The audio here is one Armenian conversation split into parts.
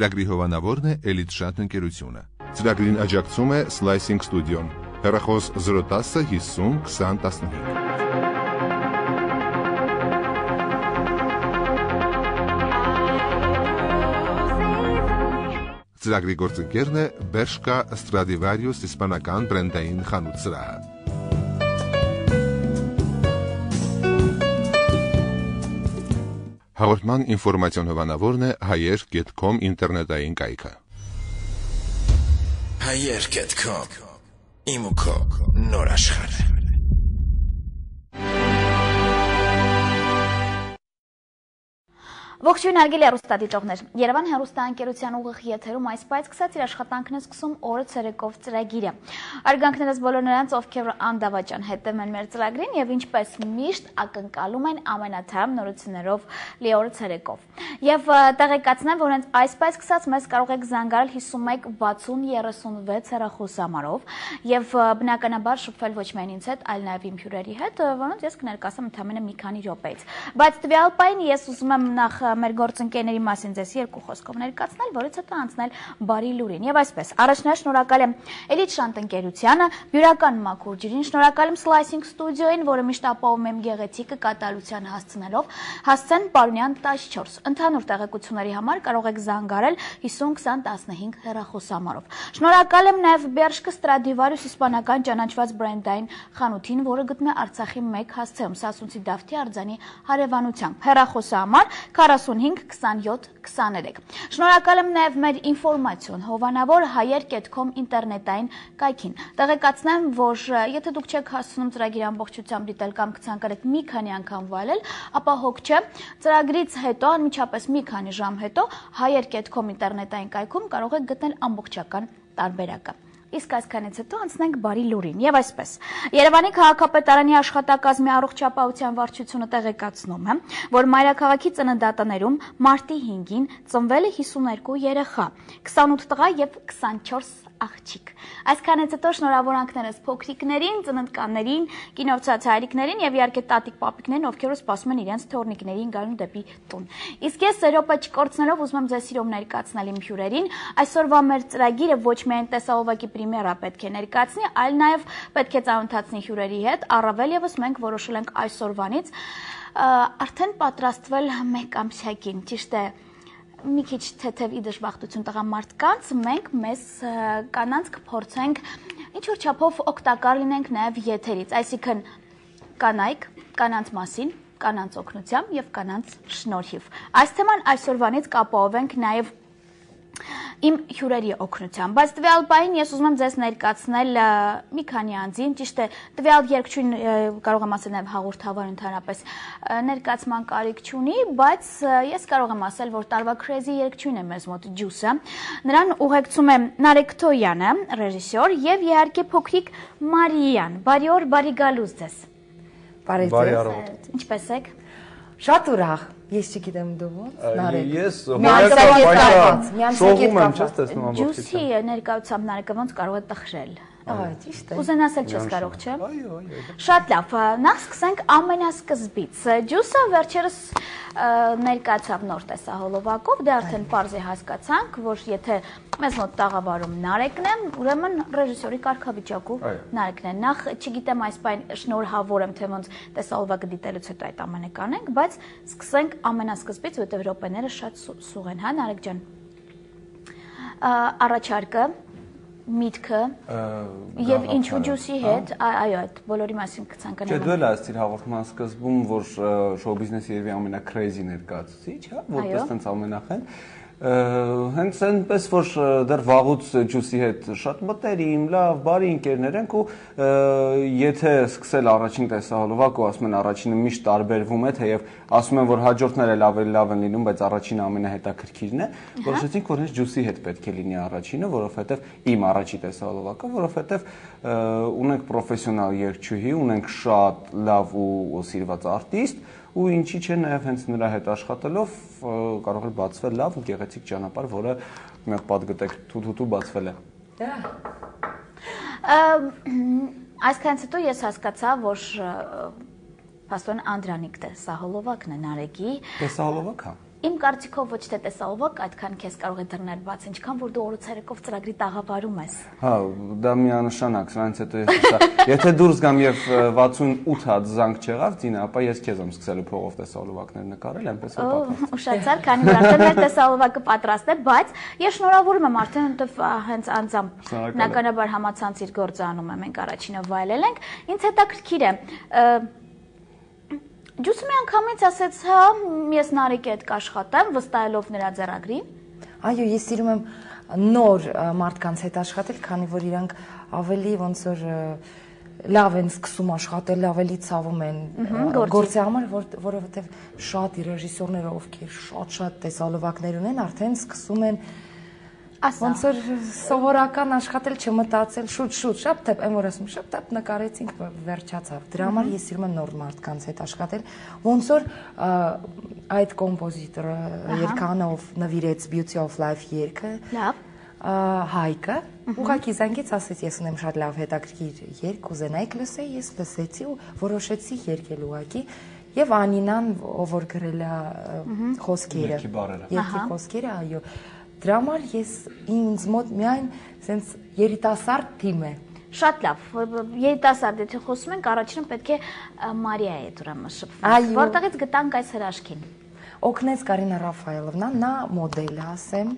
Ծրագրի հովանավորն է Elite Chat ընկերությունը։ Ծրագրին աջակցում է Slicing Studio-ն։ Հեռախոս 010 50 20 15։ Ծրագրի գործընկերն է Bershka Stradivarius իսպանական բրենդային խանութ սրահը։ Հաղորդման ինֆորմացիոն հովանավորն է hayer.com ինտերնետային կայքը։ Հայեր.com Իմ ու քո նոր աշխարհը։ Ողջույն արգելի հեռուստադիտողներ։ Երևան հեռուստաընկերության ուղիղ եթերում այս պայծ սկսած իր աշխատանքն է սկսում օրը ցերեկով ծրագիրը։ Արգանքներս բոլոր նրանց, ովքեր անդավաճան հետևում են մեր ծրագրին եւ ինչպես միշտ ակնկալում են ամենաթարմ նորություններով լի օրը ցերեկով։ Եվ տեղեկացնեմ, որ հենց այս պայծ սկսած մեզ կարող եք զանգարել 51 60 36 հեռախոսամարով եւ բնականաբար շփվել ոչ միայն ինձ հետ, այլ նաեւ իմ հյուրերի հետ, որոնց ես կներկայացեմ ընդամենը մի քանի րոպեից։ Բայց տվյալ պայն ես ուզում եմ նախ մեր գործընկերների մասին ձեզ երկու խոսքով ներկայացնել, որից հետո անցնել բարի լուրին։ Եվ այսպես, առաջնահերթ շնորհակալ եմ Elite Shant ընկերությանը, բյուրական մաքուր ջրին, շնորհակալ եմ Slicing Studio-ին, որը միշտ ապահովում եմ գեղեցիկը կատարության հասցնելով, հասցեն Պարունյան 14։ Ընդհանուր տեղեկությունների համար կարող եք զանգարել 50 20 15 հեռախոսամարով։ Շնորհակալ եմ նաև Bershka Stradivarius իսպանական ճանաչված բրենդային խանութին, որը գտնվում է Արցախի 1 հասցեում Սասունցի Դավթի արձանի հարևանությամբ։ Հեռախոսամար 45 27 23։ Շնորհակալ եմ նաև մեր ինֆորմացիոն հովանավոր հայեր.com ինտերնետային կայքին։ Տեղեկացնեմ, որ եթե դուք չեք հասցնում ծրագիրը ամբողջությամբ դիտել կամ կցանկանաք մի քանի անգամ վայելել, ապա հոգ չէ։ Ծրագրից հետո, անմիջապես մի քանի ժամ հետո հայեր.com ինտերնետային կայքում կարող եք գտնել ամբողջական տարբերակը։ Իսկ այսքանից հետո անցնենք բարի լուրին։ Եվ այսպես, Երևանի քաղաքապետարանի աշխատակազմի առողջապահության վարչությունը տեղեկացնում է, որ Մայրաքաղաքի ծննդատներում մարտի 5-ին ծնվել է 52 երեխա, 28 տղա եւ 24 աղջիկ։ Այսքանից հետո շնորհավորանքներս փոքրիկներին, ծննդկաններին, կինովցած հայրիկներին եւ իհարկե տատիկ պապիկներին, ովքեր սպասում են իրենց թորնիկներին գալու դեպի տուն։ Իսկ ես սերոպը չկորցնելով ուզում եմ ձեզ սիրով ներկայացնել իմ հյուրերին։ Այսօրվա մեր ծրագիրը ոչ միայն տեսահովակի պրեմիերա պետք է ներկայացնի, այլ նաեւ պետք է ծանոթացնի հյուրերի հետ։ Առավել եւս մենք որոշել ենք այսօրվանից արդեն պատրաստվել մեկ ամսյակին, ճիշտ է, մի քիչ թեթև ի դժբախտություն տղամարդկանց մենք մեզ կանանց կփորձենք ինչ որ չափով օգտակար լինենք նաև եթերից, այսինքն կանայք, կանանց մասին, կանանց օգնությամբ եւ կանանց շնորհիվ։ Այս թեման այսօրվանից կապահովենք նաև իմ հյուրերի օգնությամբ, բայց տվյալ պահին ես ուզում եմ ձեզ ներկայացնել մի քանի անձին, ճիշտ է, տվյալ երկչույն կարող եմ ասել նաև հաղորդավար ընդհանրապես ներկայացման կարիք չունի, բայց ես կարող եմ ասել, որ տարվա crazy երկչույն է մեզ մոտ ջուսը։ Նրան ուղեկցում է Նարեկ Թոյանը, ռեժիսոր, եւ իհարկե փոքրիկ Մարիան։ Բարի օր, բարի գալուս ձեզ։ Բարի ձեզ։ Ինչպե՞ս եք։ Շատ ուրախ։ Ես չգիտեմ դու ո՞նց նարեկ։ Ես հոյակապ շողում եմ, չես տեսնում ամբողջությամբ։ Ջուսի ներկայությամբ նարեկը ոնց կարող է տխրել։ Ահա, ճիշտ է։ Ուզենասել չես կարող, չէ՞։ Այո, այո։ Շատ լավ։ Նախ սկսենք ամենասկզբից։ Ջուսը վերջերս ներկայացավ նոր տեսահոլովակով, դե արդեն parzi հասկացանք, որ եթե մեզ մոտ տաղավարում Նարեկն է, ուրեմն ռեժիսորի կարգավիճակով Նարեկն է։ Նախ չգիտեմ այս բան շնորհավոր եմ, թե ոնց տեսահոլովակը դիտելուց հետո այդ ամենը կանենք, բայց սկսենք ամենասկզբից, որտեղ րոպեները շատ սուղ են, հա Նարեկ ջան։ Առաջարկը միտքը եւ ինչու ջուսի հետ այո այդ բոլորի մասին կցանկանամ Չէ դու էլ ասցիր հաղորդման սկզբում որ շոու բիզնեսի երևի ամենակրեյզի ներկայացուցիչ, հա, որպես տենց ամենախեն հենց այնպես որ դեռ վաղուց ջուսի հետ շատ մտերիմ, լավ, բարի ընկերներ ենք ու եթե սկսել առաջին տեսահոլովակ ու ասում են առաջինը միշտ տարբերվում է, թեև ասում են որ հաջորդները էլ ավելի լավ են լինում, բայց առաջինը ամենահետաքրքիրն է, որոշեցինք որ հենց ջուսի հետ պետք է լինի առաջինը, որովհետև իմ առաջի տեսահոլովակը, որովհետև ունենք պրոֆեսիոնալ երգչուհի, ունենք շատ լավ ու սիրված արտիստ ու ինչի՞ չէ նաև հենց նրա հետ աշխատելով կարող է բացվել լավ ու գեղեցիկ ճանապարհ, որը մի հատ պատգտեք թութութու բացվել է։ Դա Այսքանից հետո ես հասկացա, որ Պաստոն Անդրանիկ դե սա հոլովակն է Նարեկի։ Տեսահոլովակ հա։ Իմ կարծիքով ոչ թե տեսալովակ այդքան քեզ կարող է դռներ բաց, ինչքան որ դու օրը ցերեկով ծրագրի տաղավարում ես։ Հա, դա միանշանակ, սրանից հետո ես Եթե դուրս գամ եւ 68 հատ զանգ չեղավ դինը, ապա ես քեզ եմ սկսելու փողով տեսալովակներ նկարել, այնպես որ պատրաստ։ Ուշացար, քանի որ արդեն մեր տեսալովակը պատրաստ է, բայց ես շնորհավորում եմ արդեն որտեվ հենց անձամբ բնականաբար համացանց իր գործը անում եմ, մենք առաջինը վայելել ենք։ Ինձ հետաքրքիր է Ջուսը մի անգամից ասեց, հա, ես Նարեկի հետ կաշխատեմ, վստահելով նրա ձեռագրին։ Այո, ես սիրում եմ նոր մարդկանց հետ աշխատել, քանի որ իրանք ավելի ոնց որ լավ են սկսում աշխատել, ավելի ցավում են գործի համար, որ որովհետև շատ ռեժիսորները ովքեր շատ-շատ տեսալովակներ ունեն, արդեն սկսում են ոնց որ սովորական աշխատել չմտածել շուտ-շուտ, շատ թեպ, այն որ ասում, շատ թեպ նկարեցինք, վերջացավ։ Դրա համար ես սիրում եմ նոր մարդկանց հետ աշխատել, ոնց որ այդ կոմպոզիտորը երգանով նվիրեց Beauty of Life երգը։ Լավ Հայկը ուղակի զանգեց ասեց ես ունեմ շատ լավ հետաքրքիր երգ կուզենայիք լսեի ես լսեցի ու որոշեցի երգել ուղակի եւ Անինան ով որ գրել է խոսքերը երգի խոսքերը այո Դրա համար ես ինձ մոտ միայն sense երիտասարդ թիմ է։ Շատ լավ։ Երիտասարդ եթե խոսում ենք, առաջինը պետք է Մարիայի հետ ուրեմն շփվել։ Որտեղից գտանք այս հրաշքին օգնեց Կարինա Ռաֆայելովնա, նա մոդել է, ասեմ։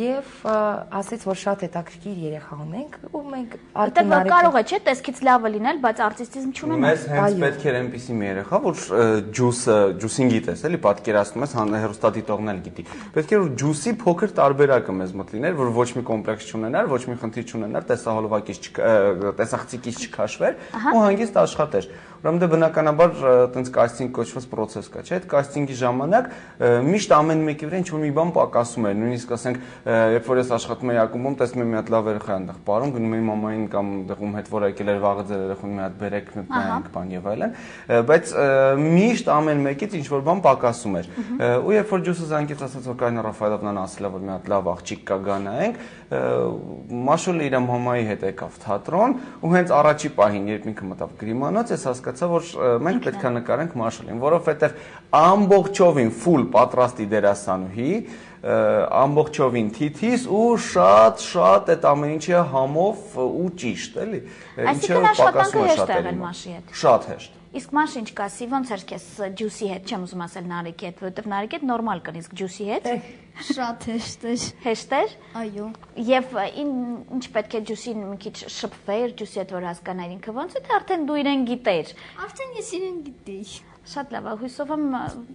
Եվ ասեց, որ շատ հետաքրքիր երեխա ունենք ու մենք արտոնարի կարող է, չէ, տեսքից լավը լինել, բայց արտիստիզմ չունենալ։ Մեզ հենց պետք էր այնպիսի մի երեխա, որ ջուսը, ջուսին գիտես, էլի, պատկերացնում ես, հերոստատիտողն էլ գիտի։ Պետք էր որ ջուսի փոքր տարբերակը մեզ մոտ լիներ, որ ոչ մի կոմպլեքս չունենար, ոչ մի խնդիր չունենար, տեսահոլովակից, տեսախցիկից չքաշվեր ու հանգիստ աշխատեր։ Ուրեմն դե բնականաբար այտենց կաստինգ կոչված process կա, չէ՞։ Այդ կաստինգի ժամանակ միշտ ամեն մեկի վրա ինչ-որ մի բան պակասում էր։ Նույնիսկ ասենք, երբ որ ես աշխատում էի ակումբում, տեսնում եմ մի հատ լավ երեխա այնտեղ ապարում, գնում էի մամային կամ դեղում հետ որ եկել էր վաղը ձեր երեխուն մի հատ բերեք նայենք բան եւ այլն, բայց միշտ ամեն մեկից ինչ-որ բան պակասում էր։ Ու երբ որ ջուսը զանգեց ասաց որ Կարինա Ռաֆայելովնան ասել է որ մի հատ լավ աղջիկ կա գա նայենք, Մաշուլը իր մամայի հետ եկավ թատրոն ու հենց առաջի պահին երբ ինքը մտավ գրիմանոց, ես հասկացա, որ մենք պետքա նկարենք Մաշուլին, որովհետև ամբողջովին full պատրաստի դերասանուհի, ամբողջովին թիթիս ու շատ շատ այդ ամեն ինչը համով ու ճիշտ, էլի։ Ինչը պակասում է շատ էլ Մաշի հետ։ Շատ հեշտ։ Իսկ մաշ ինչ կասի, ոնց էր քեզ ջուսի հետ, չեմ ուզում ասել նարեկի հետ, որովհետև նարեկի հետ նորմալ կն, իսկ ջուսի հետ շատ հեշտ էր։ Հեշտ էր։ Այո։ Եվ ինչ պետք է ջուսին մի քիչ շփվեր, ջուսի հետ որ հասկանար ինքը ոնց է, թե արդեն դու իրեն գիտեր։ Արդեն ես իրեն գիտեի։ Շատ լավ, հույսով եմ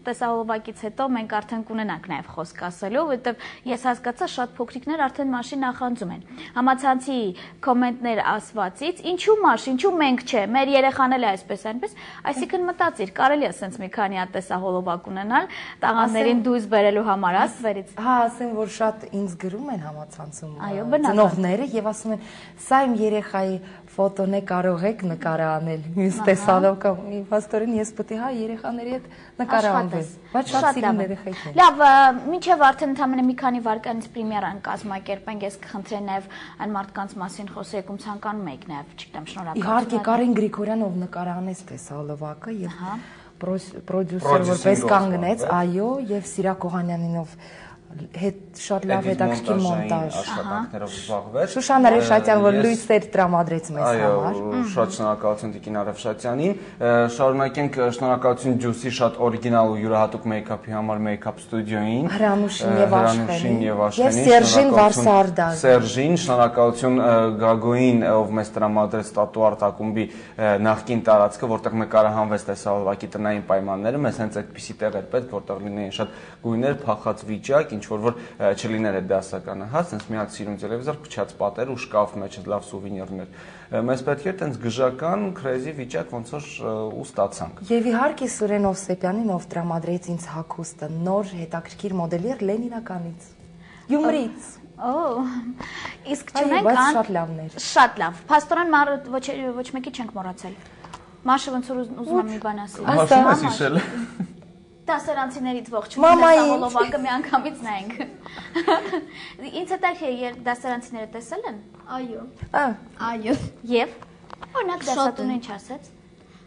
տեսահոլովակից հետո մենք արդեն կունենանք նաև խոսք ասելու, որովհետև ես հասկացա շատ փոքրիկներ արդեն մաշին նախանձում են։ Համացանցի կոմենտներ ասվածից, ինչու մաշ, ինչու մենք չէ, մեր երեխան էլ է այսպես այնպես, այսինքն մտածիր, կարելի է ասենց մի քանի հատ տեսահոլովակ ունենալ, տաղաններին դույս բերելու համար, ասվերից։ Հա, ասեմ, որ շատ ինձ գրում են համացանցում։ Այո, բնական։ Ծնողները եւ ասում են, սա իմ երեխայի ֆոտոն է կարող եք նկարը անել։ Մյուս տեսալով կամ իվաստորեն ես պետք է հա երեխաների հետ նկարը անվեմ։ Բայց շատ սիրուն երեխայք են։ Լավ, մինչև արդեն ընդամենը մի քանի վարկանից պրեմիերան կազմակերպենք, ես կխնդրեմ նաև այն մարդկանց մասին խոսեք, ում ցանկանում եք նաև, չգիտեմ, շնորհակալ։ Իհարկե Կարեն Գրիգորյանով նկարը անեց տեսալովակը եւ պրոդյուսեր որպես կանգնեց, այո, եւ Սիրակ Օհանյանինով հետ շատ լավ հետաքրքիր մոնտաժ աշխատանքներով զբաղվեց։ Շուշան Արեշատյան, որ լույսեր տրամադրեց մեզ համար։ Այո, շատ շնորհակալություն Տիկին Արեշատյանին։ Շարունակենք շնորհակալություն Ջուսի շատ օրիգինալ ու յուրահատուկ մեյքափի համար մեյքափ ստուդիոյին։ Հրանուշին եւ Հրանուշին եւ Աշխենին։ Եվ Սերժին Վարսարդան։ Սերժին շնորհակալություն Գագոին, ով մեզ տրամադրեց Տատուարտ ակումբի նախկին տարածքը, որտեղ նկարահանվեց տեսահոլովակի տնային պայմանները, մեզ հենց այդպիսի տեղ էր պետք, որտեղ լինեին շատ գույներ, փախած վիճակ, ինչ որ որ չլիներ այդ դասականը, հա, sense մի հատ սիրուն տելևիզոր, փչած պատեր ու շկաֆ մեջ լավ սուվինիրներ։ Մեզ պետք էր տենց գժական, քրեզի վիճակ ոնց որ ու ստացանք։ Եվ իհարկե Սուրեն Օսեփյանին, ով տրամադրեց ինձ հակոստը, նոր հետաքրքիր մոդելեր Լենինականից։ Գյումրից։ Օ, իսկ չունենք ան շատ լավներ։ Շատ լավ։ Փաստորեն մարը ոչ ոչ մեկի չենք մոռացել։ Մաշը ոնց որ ուզում եմ մի բան ասել։ Հասնում ես հիշել։ Դասարանցիներից ողջունում տեսահոլովակը մի անգամից նայենք։ Ինչ է տակ է դասարանցիները տեսել են։ Այո։ Այո։ Եվ օրինակ դասատունը ինչ ասեց։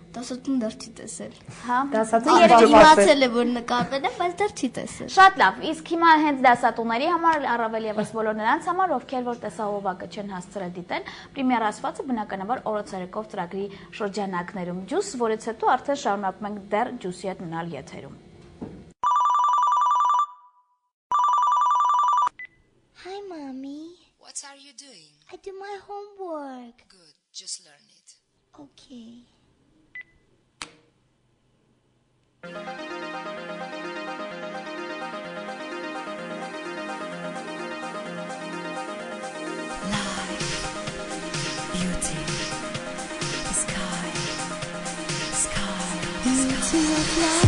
Դասատուն դեռ չի տեսել։ Հա։ Դասատուն Ահա, իմացել է, որ նկարվել է, բայց դեռ չի տեսել։ Շատ լավ։ Իսկ հիմա հենց դասատուների համար առավել եւս բոլոր նրանց համար, ովքեր որ տեսահովակը չեն հասցրել դիտել, պրեմիեր ասվածը բնականաբար օրոցերեկով ծրագրի շրջանակներում ջուս, որից հետո արդեն շարունակում ենք դեռ ջուսի հետ մնալ եթերում։ do my homework. Good, just learn it. Okay. Life, beauty, the sky, sky, Beauty of life.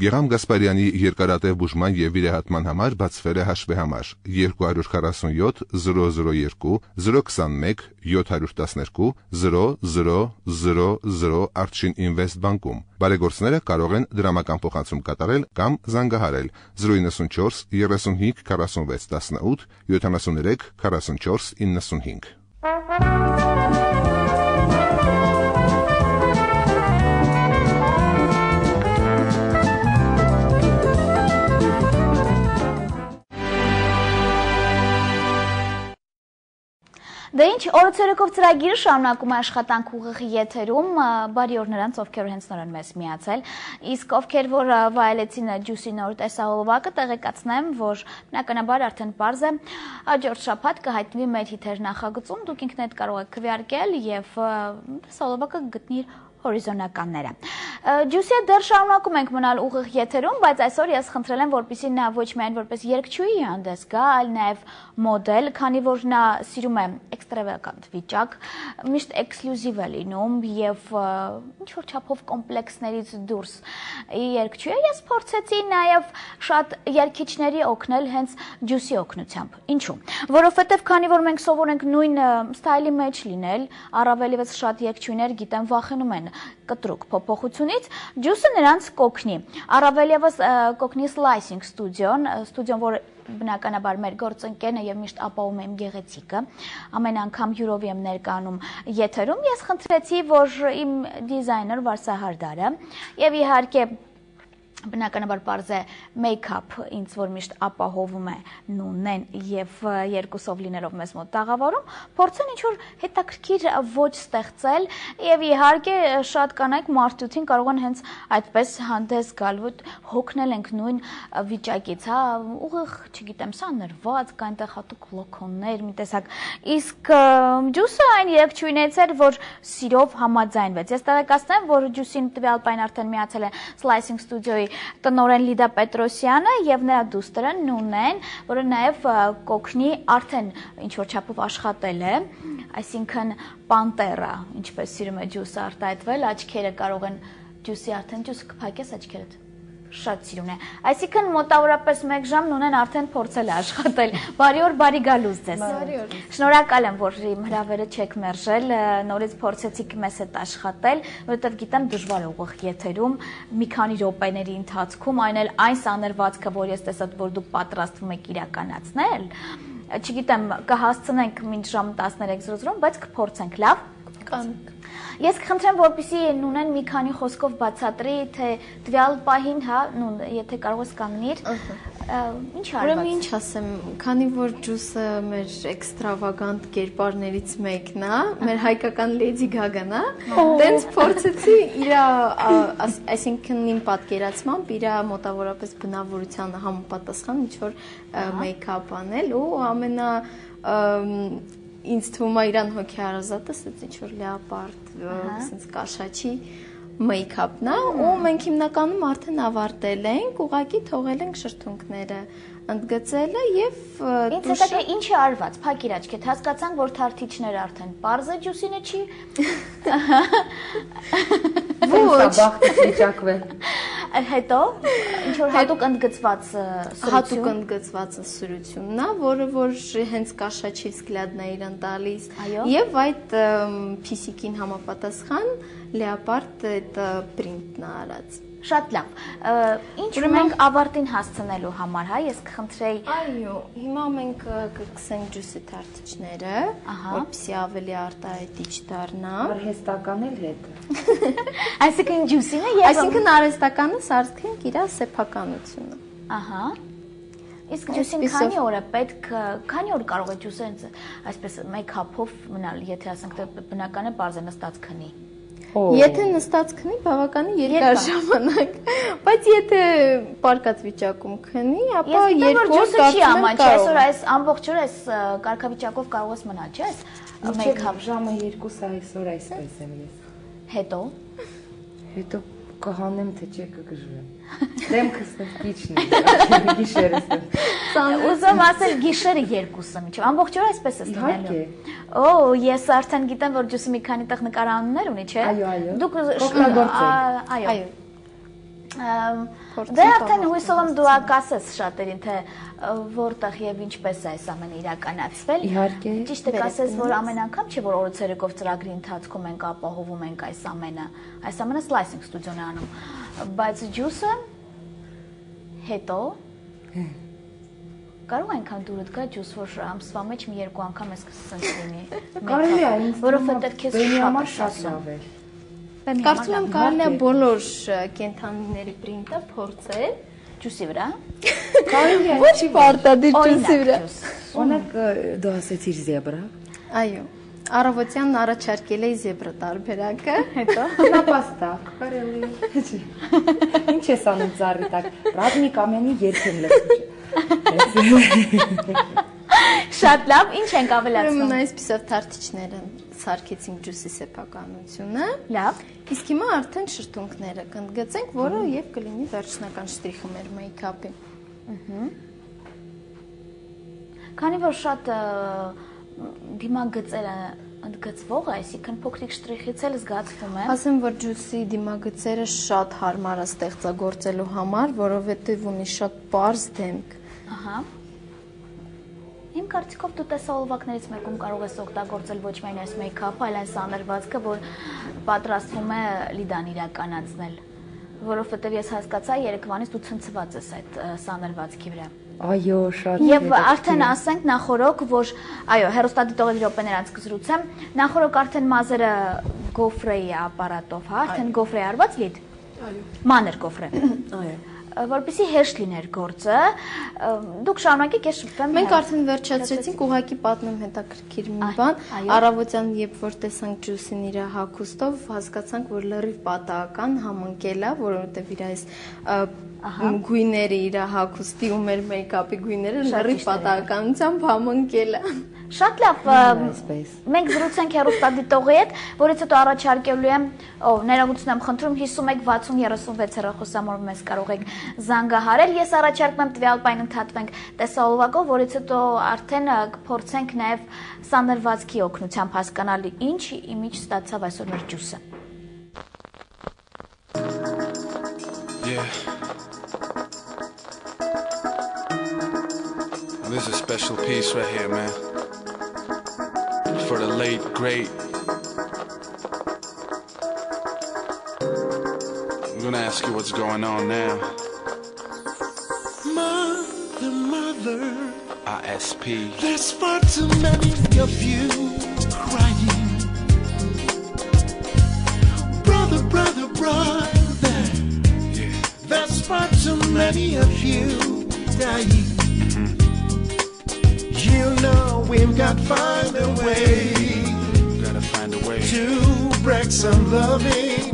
Գեգամ Գասպարյանի երկարատև բուժման եւ վիրահատման համար բացվել է հաշվեհամար 247 002 021 712 0000 Archin Invest բանկում։ Բարեգործները կարող են դրամական փոխանցում կատարել կամ զանգահարել. 094 35 46 18 73 44 95 Դե ինչ, օրը ցերեկով ծրագիրը շարունակում է աշխատանք ուղիղ եթերում, բարի օր նրանց, ովքեր հենց նորեն մեզ միացել։ Իսկ ովքեր որ վայելեցին ջուսի նոր տեսահոլովակը, տեղեկացնեմ, որ բնականաբար արդեն པարզ է հաջորդ շաբաթ կհայտնվի մեր հիթեր նախագծում, դուք ինքներդ կարող եք քվեարկել եւ տեսահոլովակը գտնիր հորիզոնականները։ Ջուսիա դեռ շարունակում ենք մնալ ուղիղ եթերում, բայց այսօր ես խնդրել եմ, որպեսզի նա ոչ միայն որպես երգչուհի հանդես գա, այլ նաև մոդել, քանի որ նա սիրում է էքստրավագանտ վիճակ, միշտ էքսկլյուզիվ է լինում եւ ինչ որ չափով կոմպլեքսներից դուրս երգչուհի է, ես փորձեցի նաև շատ երգիչների օգնել հենց ջուսի օգնությամբ։ Ինչու՞։ Որովհետեւ քանի որ մենք սովոր ենք նույն ստայլի մեջ լինել, առավելևս շատ երգչուհիներ գիտեմ վախենում են կտրուկ փոփոխությունից, ջուսը նրանց կօգնի։ Առավել եւս ա, կօգնի Slicing Studio-ն, ստուդիոն, որը բնականաբար մեր գործընկերն է եւ միշտ ապավում եմ գեղեցիկը։ Ամեն անգամ յուրովի եմ ներկանում եթերում։ Ես խնդրեցի, որ իմ դիզայներ Վարսահարդարը եւ իհարկե բնականաբար parz է մեյքափ ինձ որ միշտ ապահովում է նունեն եւ երկուսով լինելով մեզ մոտ տաղավարում փորձեն ինչ որ հետաքրքիր ոչ ստեղծել եւ իհարկե շատ կանայք մարդուտին կարող են հենց այդպես հանդես գալ որ հոգնել ենք նույն վիճակից հա ուղիղ չգիտեմ սա նրված կա այնտեղ հատուկ լոքոններ մի տեսակ իսկ ջուսը այն երգչուհիներից էր որ սիրով համաձայնվեց ես տեղեկացնեմ որ ջուսին տվյալ պայն արդեն միացել է Slicing Studio-ի տնորեն Լիդա Պետրոսյանը եւ նրա դուստրը Նունեն, որը նաեւ ա, կօգնի արդեն ինչ որ չափով աշխատել է, այսինքն պանտերա, ինչպես սիրում է ջուսը արտահայտվել, աչքերը կարող են ջուսի արդեն ջուս կփակես աչքերդ շատ սիրուն է։ Այսինքն մոտավորապես 1 ժամ նունեն արդեն փորձել է աշխատել։ Բարի օր, բարի գալուս ձեզ։ Բարի օր։ Շնորհակալ եմ, որ իմ հրավերը չեք մերժել, նորից փորձեցիք մեզ հետ աշխատել, որովհետև գիտեմ դժվար է ուղիղ եթերում մի քանի րոպեների ընթացքում այն էլ այն սանրվածքը, որ ես տեսա, որ դուք պատրաստվում եք իրականացնել, չգիտեմ, կհասցնենք մինչ ժամ 13:00-ում, բայց կփորձենք, լավ։ Կան Ես կխնդրեմ, որպեսզի նունեն մի քանի խոսքով բացատրի, թե տվյալ պահին, հա, նուն, եթե կարող ես կանգնիր, ինչ Ուրեմն արված։ ինչ ասեմ, քանի որ ջուսը մեր էքստրավագանտ կերպարներից մեկն է, մեր հայկական Lady Gaga-ն է, տենց փորձեցի իր այսինքն իմ պատկերացմամբ իր մոտավորապես բնավորությանը համապատասխան ինչ որ մեյքափ անել ու ամենա ինձ թվում է իրան հոգեարազատը, ասած ինչ որ լեոպարդ, ասած կաշաչի մեյքափն է ու մենք հիմնականում արդեն ավարտել ենք, ուղակի թողել ենք շրթունքները ընդգծելը եւ տուշը- հետո թե ինչ է արված, փակիր աչքդ, հասկացանք, որ թարթիչները արդեն པարզը ջուսինը չի։ Ոչ, բախտից վիճակվել։ Հետո ինչ որ հատուկ ընդգծված ը, հատուկ սրություն։ ընդգծված սրությունն է, որը որ հենց կաշաչի սկլադն է իրան տալիս։ Եվ այդ ըմ, փիսիկին համապատասխան լեոպարդ այդ ը, պրինտն է արած։ Շատ լավ։ Ինչ Ուրեմն- մենք ավարտին հասցնելու համար, հա, ես կխնդրեի Այո, հիմա մենք կգցենք ջուսի թարթիչները, Ահա։ որպեսզի ավելի արտահայտիչ դառնա։ Արհեստական էլ հետը։ Այսինքն ջուսինը եւ Այսինքն արհեստականը սարքենք իր սեփականությունը։ ահա Իսկ ջուսին քանի օր է պետք, քանի օր կարող է ջուսը այսպես մեյքափով մնալ, եթե ասենք թե բնական է բարձր նստած քնի։ Եթե նստած քնի, բավականին երկար ժամանակ, բայց եթե պարկած վիճակում քնի, ապա երկու օր ջուսը չի կարծում եմ աման, չէ, այսօր կարող։ այս ամբողջ օրը այս կարգավիճակով կարող ես մնալ, չէ՞, այս Մինչև մեյքափ ժամը 2-ը այսօր այսպես եմ ես։ հետո։ Հետո կհանեմ թե չէ կգժվեմ։ Դեմքս նստիչն է, գիշերս է։ Ուզում ասել գիշերը երկուսը միջև ամբողջ օրը այսպես է Իհարկե։ ստանալու։ Օ, ես արդեն գիտեմ, որ ջուսը մի քանի տեղ նկարաններ ունի, չէ։ Այո, այո։ Դուք այո։ Դե արդեն հույսով եմ դու կասես շատերին թե որտեղ եւ ինչպես է այս ամենը իրականացվել։ Իհարկե։ Ճիշտ է կասես, որ ամեն անգամ չի որ օրը ցերեկով ծրագրի ընթացքում ենք ապահովում ենք այս ամենը։ Այս ամենը սլայսինգ ստուդիոն է անում։ Բայց ջուսը հետո կարող է այնքան դուրդ գա ջուս, որ ամսվա մեջ մի երկու անգամ էս կսենց լինի։ Կարելի է ինձ որովհետեւ քեզ շատ է շատ լավ է։ Կարծում եմ կարելի է բոլոր կենթանիների պրինտը փորձել։ ջուսի վրա։ Կարելի է Ոչ պարտադիր ջուսի վրա։ Օրինակ դու ասեցիր զեբրա։ Այո։ Առավոտյան առաջարկել էի զեբրա տարբերակը, հետո Նապաստակ, կարելի Ինչ ես անում ծառի տակ։ Ռազմիկ ամենի երգ եմ լսում։ Շատ լավ, ինչ ենք ուրեմն ավելացնում։ այսպիսով թարթիչները սարքեցինք ջուսի սեփականությունը։ Լավ։ Իսկ հիմա արդեն շրթունքները կընդգծենք, որը եւ կլինի վերջնական շտրիխը մեր մեյքափի։ Քանի որ շատ դիմագծերը ընդգծվող, է, այսինքն փոքրիկ շտրիխից էլ զգացվում է։ Ասեմ, որ ջուսի դիմագծերը շատ հարմար է ստեղծագործելու համար, որովհետեւ ունի շատ པարզ դեմք։ Ահա։ Իմ կարծիքով դու տեսահոլովակներից մեկում կարող ես օգտագործել ոչ միայն այս մեյքափը, այլ այն սաներվածքը, որ պատրաստվում է Լիդան իրականացնել, որովհետև ես հասկացա Երևանից դու ցնցված ես այդ ը, սաներվածքի վրա։ Այո, շատ։ Եվ արդեն ասենք նախորոք, որ այո, հերոստատիտողի րոպեներանց կզրուցեմ, նախորոք արդեն մազերը գոֆրեի ապարատով, հա, արդեն գոֆրեի արված լիդ։ Այո։ Մանր գոֆրե։ Այո։ Որպեսի հեշտ լիներ գործը, դուք շարունակեք, ես շփվեմ։ Մենք արդեն վերջացրեցինք, ուղակի պատմեմ հետաքրքիր մի բան։ Առավոտյան, երբ որ տեսանք ջուսին իր հագուստով, հասկացանք, որ լրիվ պատահական համընկել է, որովհետև իր այս գույները իր հագուստի ու մեր մեյքափի գույները է պատահականությամբ համընկել է։ Շատ լավ, մենք զրուցենք հերոստատիտողի հետ, որից հետո առաջարկելու եմ, ո, ներողություն եմ խնդրում 51 60 36 հեռախոսամով մեզ կարող եք զանգահարել։ Ես առաջարկում եմ տվյալ պայն ընդհատվենք տեսահոլովակով, որից հետո արդեն կփորձենք նաև սաներվածքի օգնությամբ հասկանալ ինչ իմիջ ստացավ այսօր մեր ջուսը։ Yeah. This is a special piece right here, man. For the late, great. I'm gonna ask you what's going on now. Mother, mother, ISP. there's far too many of you crying. Brother, brother, brother, Yeah. there's far too many of you dying. We've got to find a way Gotta find a way. to break some loving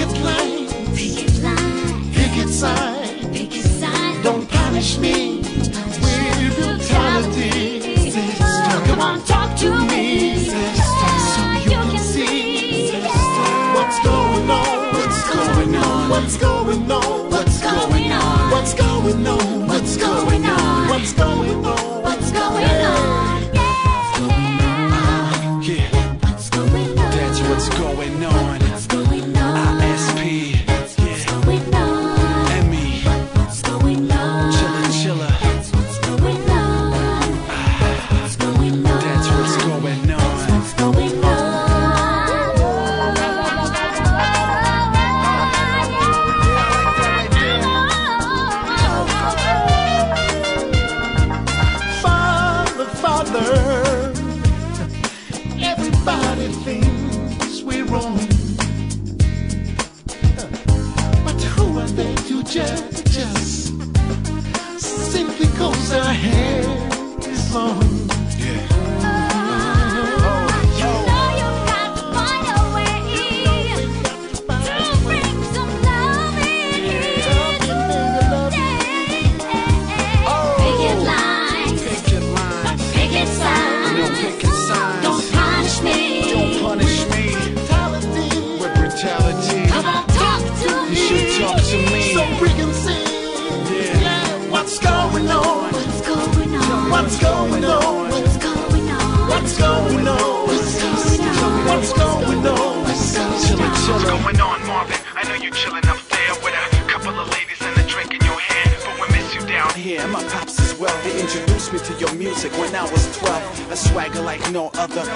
Picket line, Picket line, picket sign. picket sign. Don't punish me with brutality. Sister, come on, talk to me. Sister, so oh, you can see what's going on. What's going on? What's going on? What's going on? What's going on?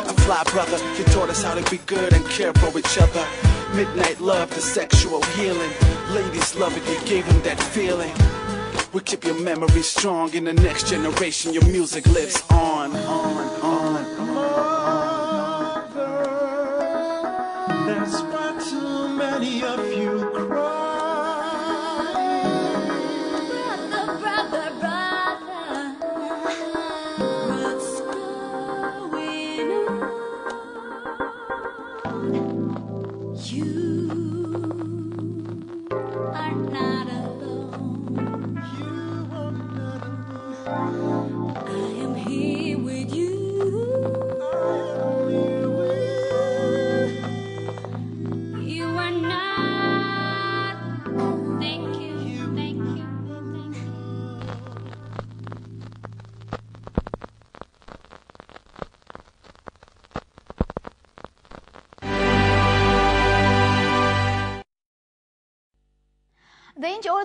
A fly brother. He taught us how to be good and care for each other. Midnight love, the sexual healing. Ladies love it, you gave them that feeling. We keep your memory strong in the next generation. Your music lives on, on, on. That's why too many of you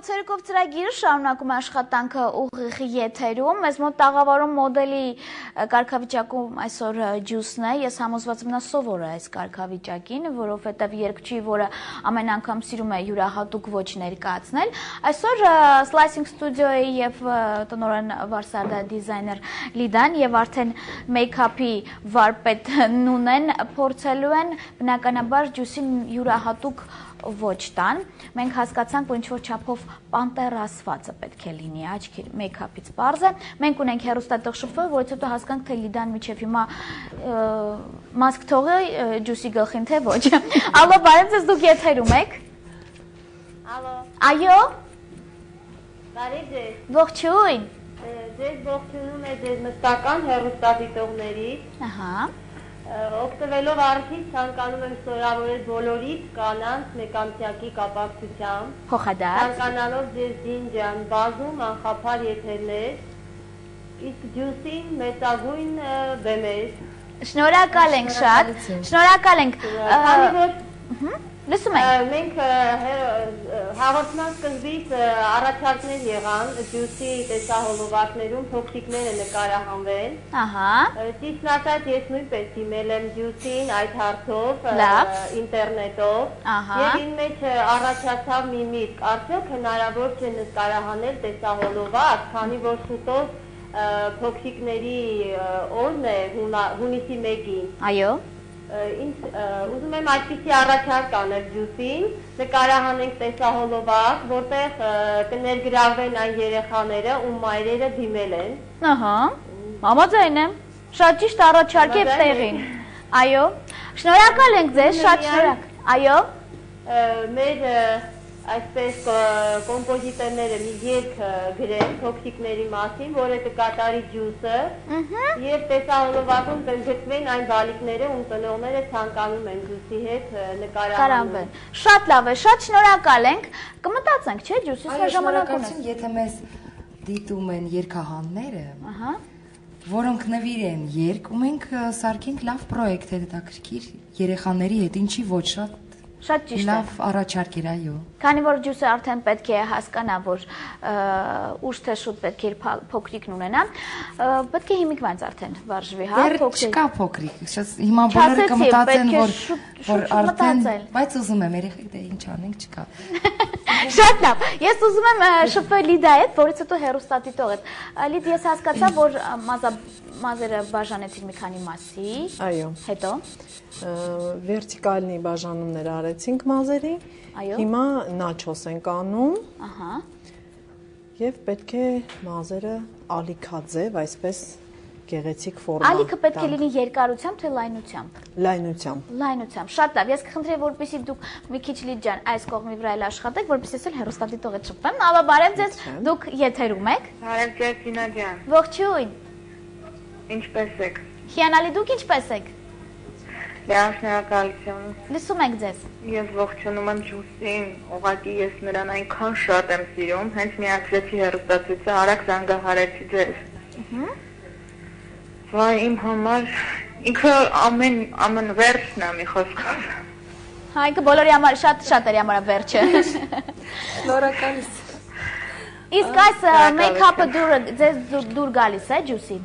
Ցերեկով ծրագիրը շարունակում է աշխատանքը ուղիղ եթերում։ Մեզ մոտ տաղավարում մոդելի կարգավիճակում այսօր ջուսն է։ Ես համոզված եմ նա սովոր է այս կարգավիճակին, որովհետև երկչի, որը ամեն անգամ սիրում է յուրահատուկ ոչ ներկայացնել։ Այսօր Slicing Studio-ի եւ ը, տնօրեն Վարսարդա դիզայներ Լիդան եւ արդեն մեյքափի վարպետ Նունեն փորձելու են բնականաբար ջուսին յուրահատուկ ոչ տան։ Մենք հասկացանք, որ ինչ որ չափով պանտերասվածը պետք է լինի աչքի մեյքափից པարզ է։ Մենք ունենք հերոստատող շփվը, որից հետո հասկանք, թե Լիդան միջև հիմա մասկ թողի ջուսի գլխին, թե ոչ։ Ալո, բարև ձեզ, դուք եթերում եք։ Ալո, Այո, բարի ձեզ։ ողջույն։ Ձեզ ողջունում է ձեզ մստական հերոստատիտողներից։ Ահա։ Օգտվելով արդից ցանկանում եմ սորավորել բոլորից կանանց մեկամսյակի կապակցությամբ։ Փոխադարձ։ Ցանկանալով ձեզ դինջան բազում անխափար եթերներ։ Իսկ ջուսին մեծագույն բեմեր։ Շնորհակալ ենք շատ։ Շնորհակալ ենք։ Քանի որ Լսում եք։ մենք հաղորդման սկզբից առաջարկներ եղան ջուսի տեսահոլովակներում փոքրիկները նկարահանվել։ Ահա։ Ճիշտն ասած ես նույնպես դիմել եմ ջուսին այդ հարցով ինտերնետով Ահա։ եւ իմ մեջ առաջացավ մի միտք արդյոք հնարավոր չէ նկարահանել տեսահոլովակ քանի որ շուտով փոքրիկների օրն է հունիսի 1-ին Այո։ Ինձ ուզում եմ այսպիսի առաջարկ անել ջուսին, նկարահանենք տեսահոլովակ, որտեղ ը, կներգրավվեն այն երեխաները, ում մայրերը դիմել են։ Ահա։ Համաձայն եմ։ Շատ ճիշտ առաջարկ է տեղին։ Այո։ Շնորհակալ ենք ձեզ, շատ շնորհակալ։ Այո։ Մեր այսպես կոմպոզիտորները մի երգ գրեն փոքրիկների մասին, որը կկատարի ջուսը, եւ տեսահոլովակում կընդգրկվեն այն բալիկները, ում ծնողները ցանկանում են ջուսի հետ Կարանվեն։ Շատ լավ է, շատ շնորհակալ ենք։ Կմտածենք, չէ՞, ջուսից Այո, մեր ժամանակ ունենք։ շնորհակալություն, եթե մեզ դիտում են երկհանները, Ահա։ որոնք նվիր են երկ, ու մենք սարքենք լավ պրոյեկտ հետաքրքիր երեխաների հետ, ինչի ոչ շատ Շատ ճիշտ է։ լավ առաջարկ էր, այո։ Քանի որ ջուսը արդեն պետք է հասկանա, որ ուշ թե շուտ պետք է փոքրիկն ունենա, ը, պետք է հիմիկվանց արդեն վարժվի, հա, Դեռ չկա փոքրիկ, շատ հիմա բոլորը կմտածեն, որ շուտ- որ շուտ արդեն, բայց ուզում եմ երեխեք դե ինչ անենք, չկա։ Շատ լավ։ Ես ուզում եմ շփվել Լիդա հետ, որից հետո հերոստատիտող հետ։ Ա, Լիդ, ես հասկացա, որ մազա մազերը բաժանեցին մի քանի մասի։ Այո, Հետո վերտիկալնի բաժանումներ արեցինք մազերի։ Այո։ Հիմա նաչոս ենք անում Ահա։ եւ պետք է մազերը ալիքաձև, այսպես գեղեցիկ ֆորմա։ Ալիքը պետք է լինի երկարությամբ թե լայնությամբ։ լայնությամբ։ Լայնությամբ, շատ լավ։ Ես կխնդրեի, որպեսզի դուք մի քիչ լիճ ջան այս կողմի վրա էլ աշխատեք, որպեսզի ես էլ հերոստատիտող հետ շփվեմ։ Ալո, բարև ձեզ։ Դուք եթերում եք։ Բարև ձեզ Տինա ջան, Ողջույն։ ինչպե՞ս եք։ Հիանալի դուք ինչպես եք։ Լավ շնորհակալություն։ Լսում ենք ձեզ։ Ես ողջունում եմ Ջուսին, ուղղակի ես նրան այնքան շատ եմ սիրում, հենց միացրեցի հերոստացույցը, արագ զանգահարեցի ձեզ։ Վայ իմ համար ինքը ամեն ամեն վերջն է մի խոսքով։ Հա, ինքը բոլորի համար շատ շատերի համար է վերջը։ Շնորհակալից։ Իսկ այս մեյքափը դուրը ձեզ դուր, դուր գալիս է ջուսի։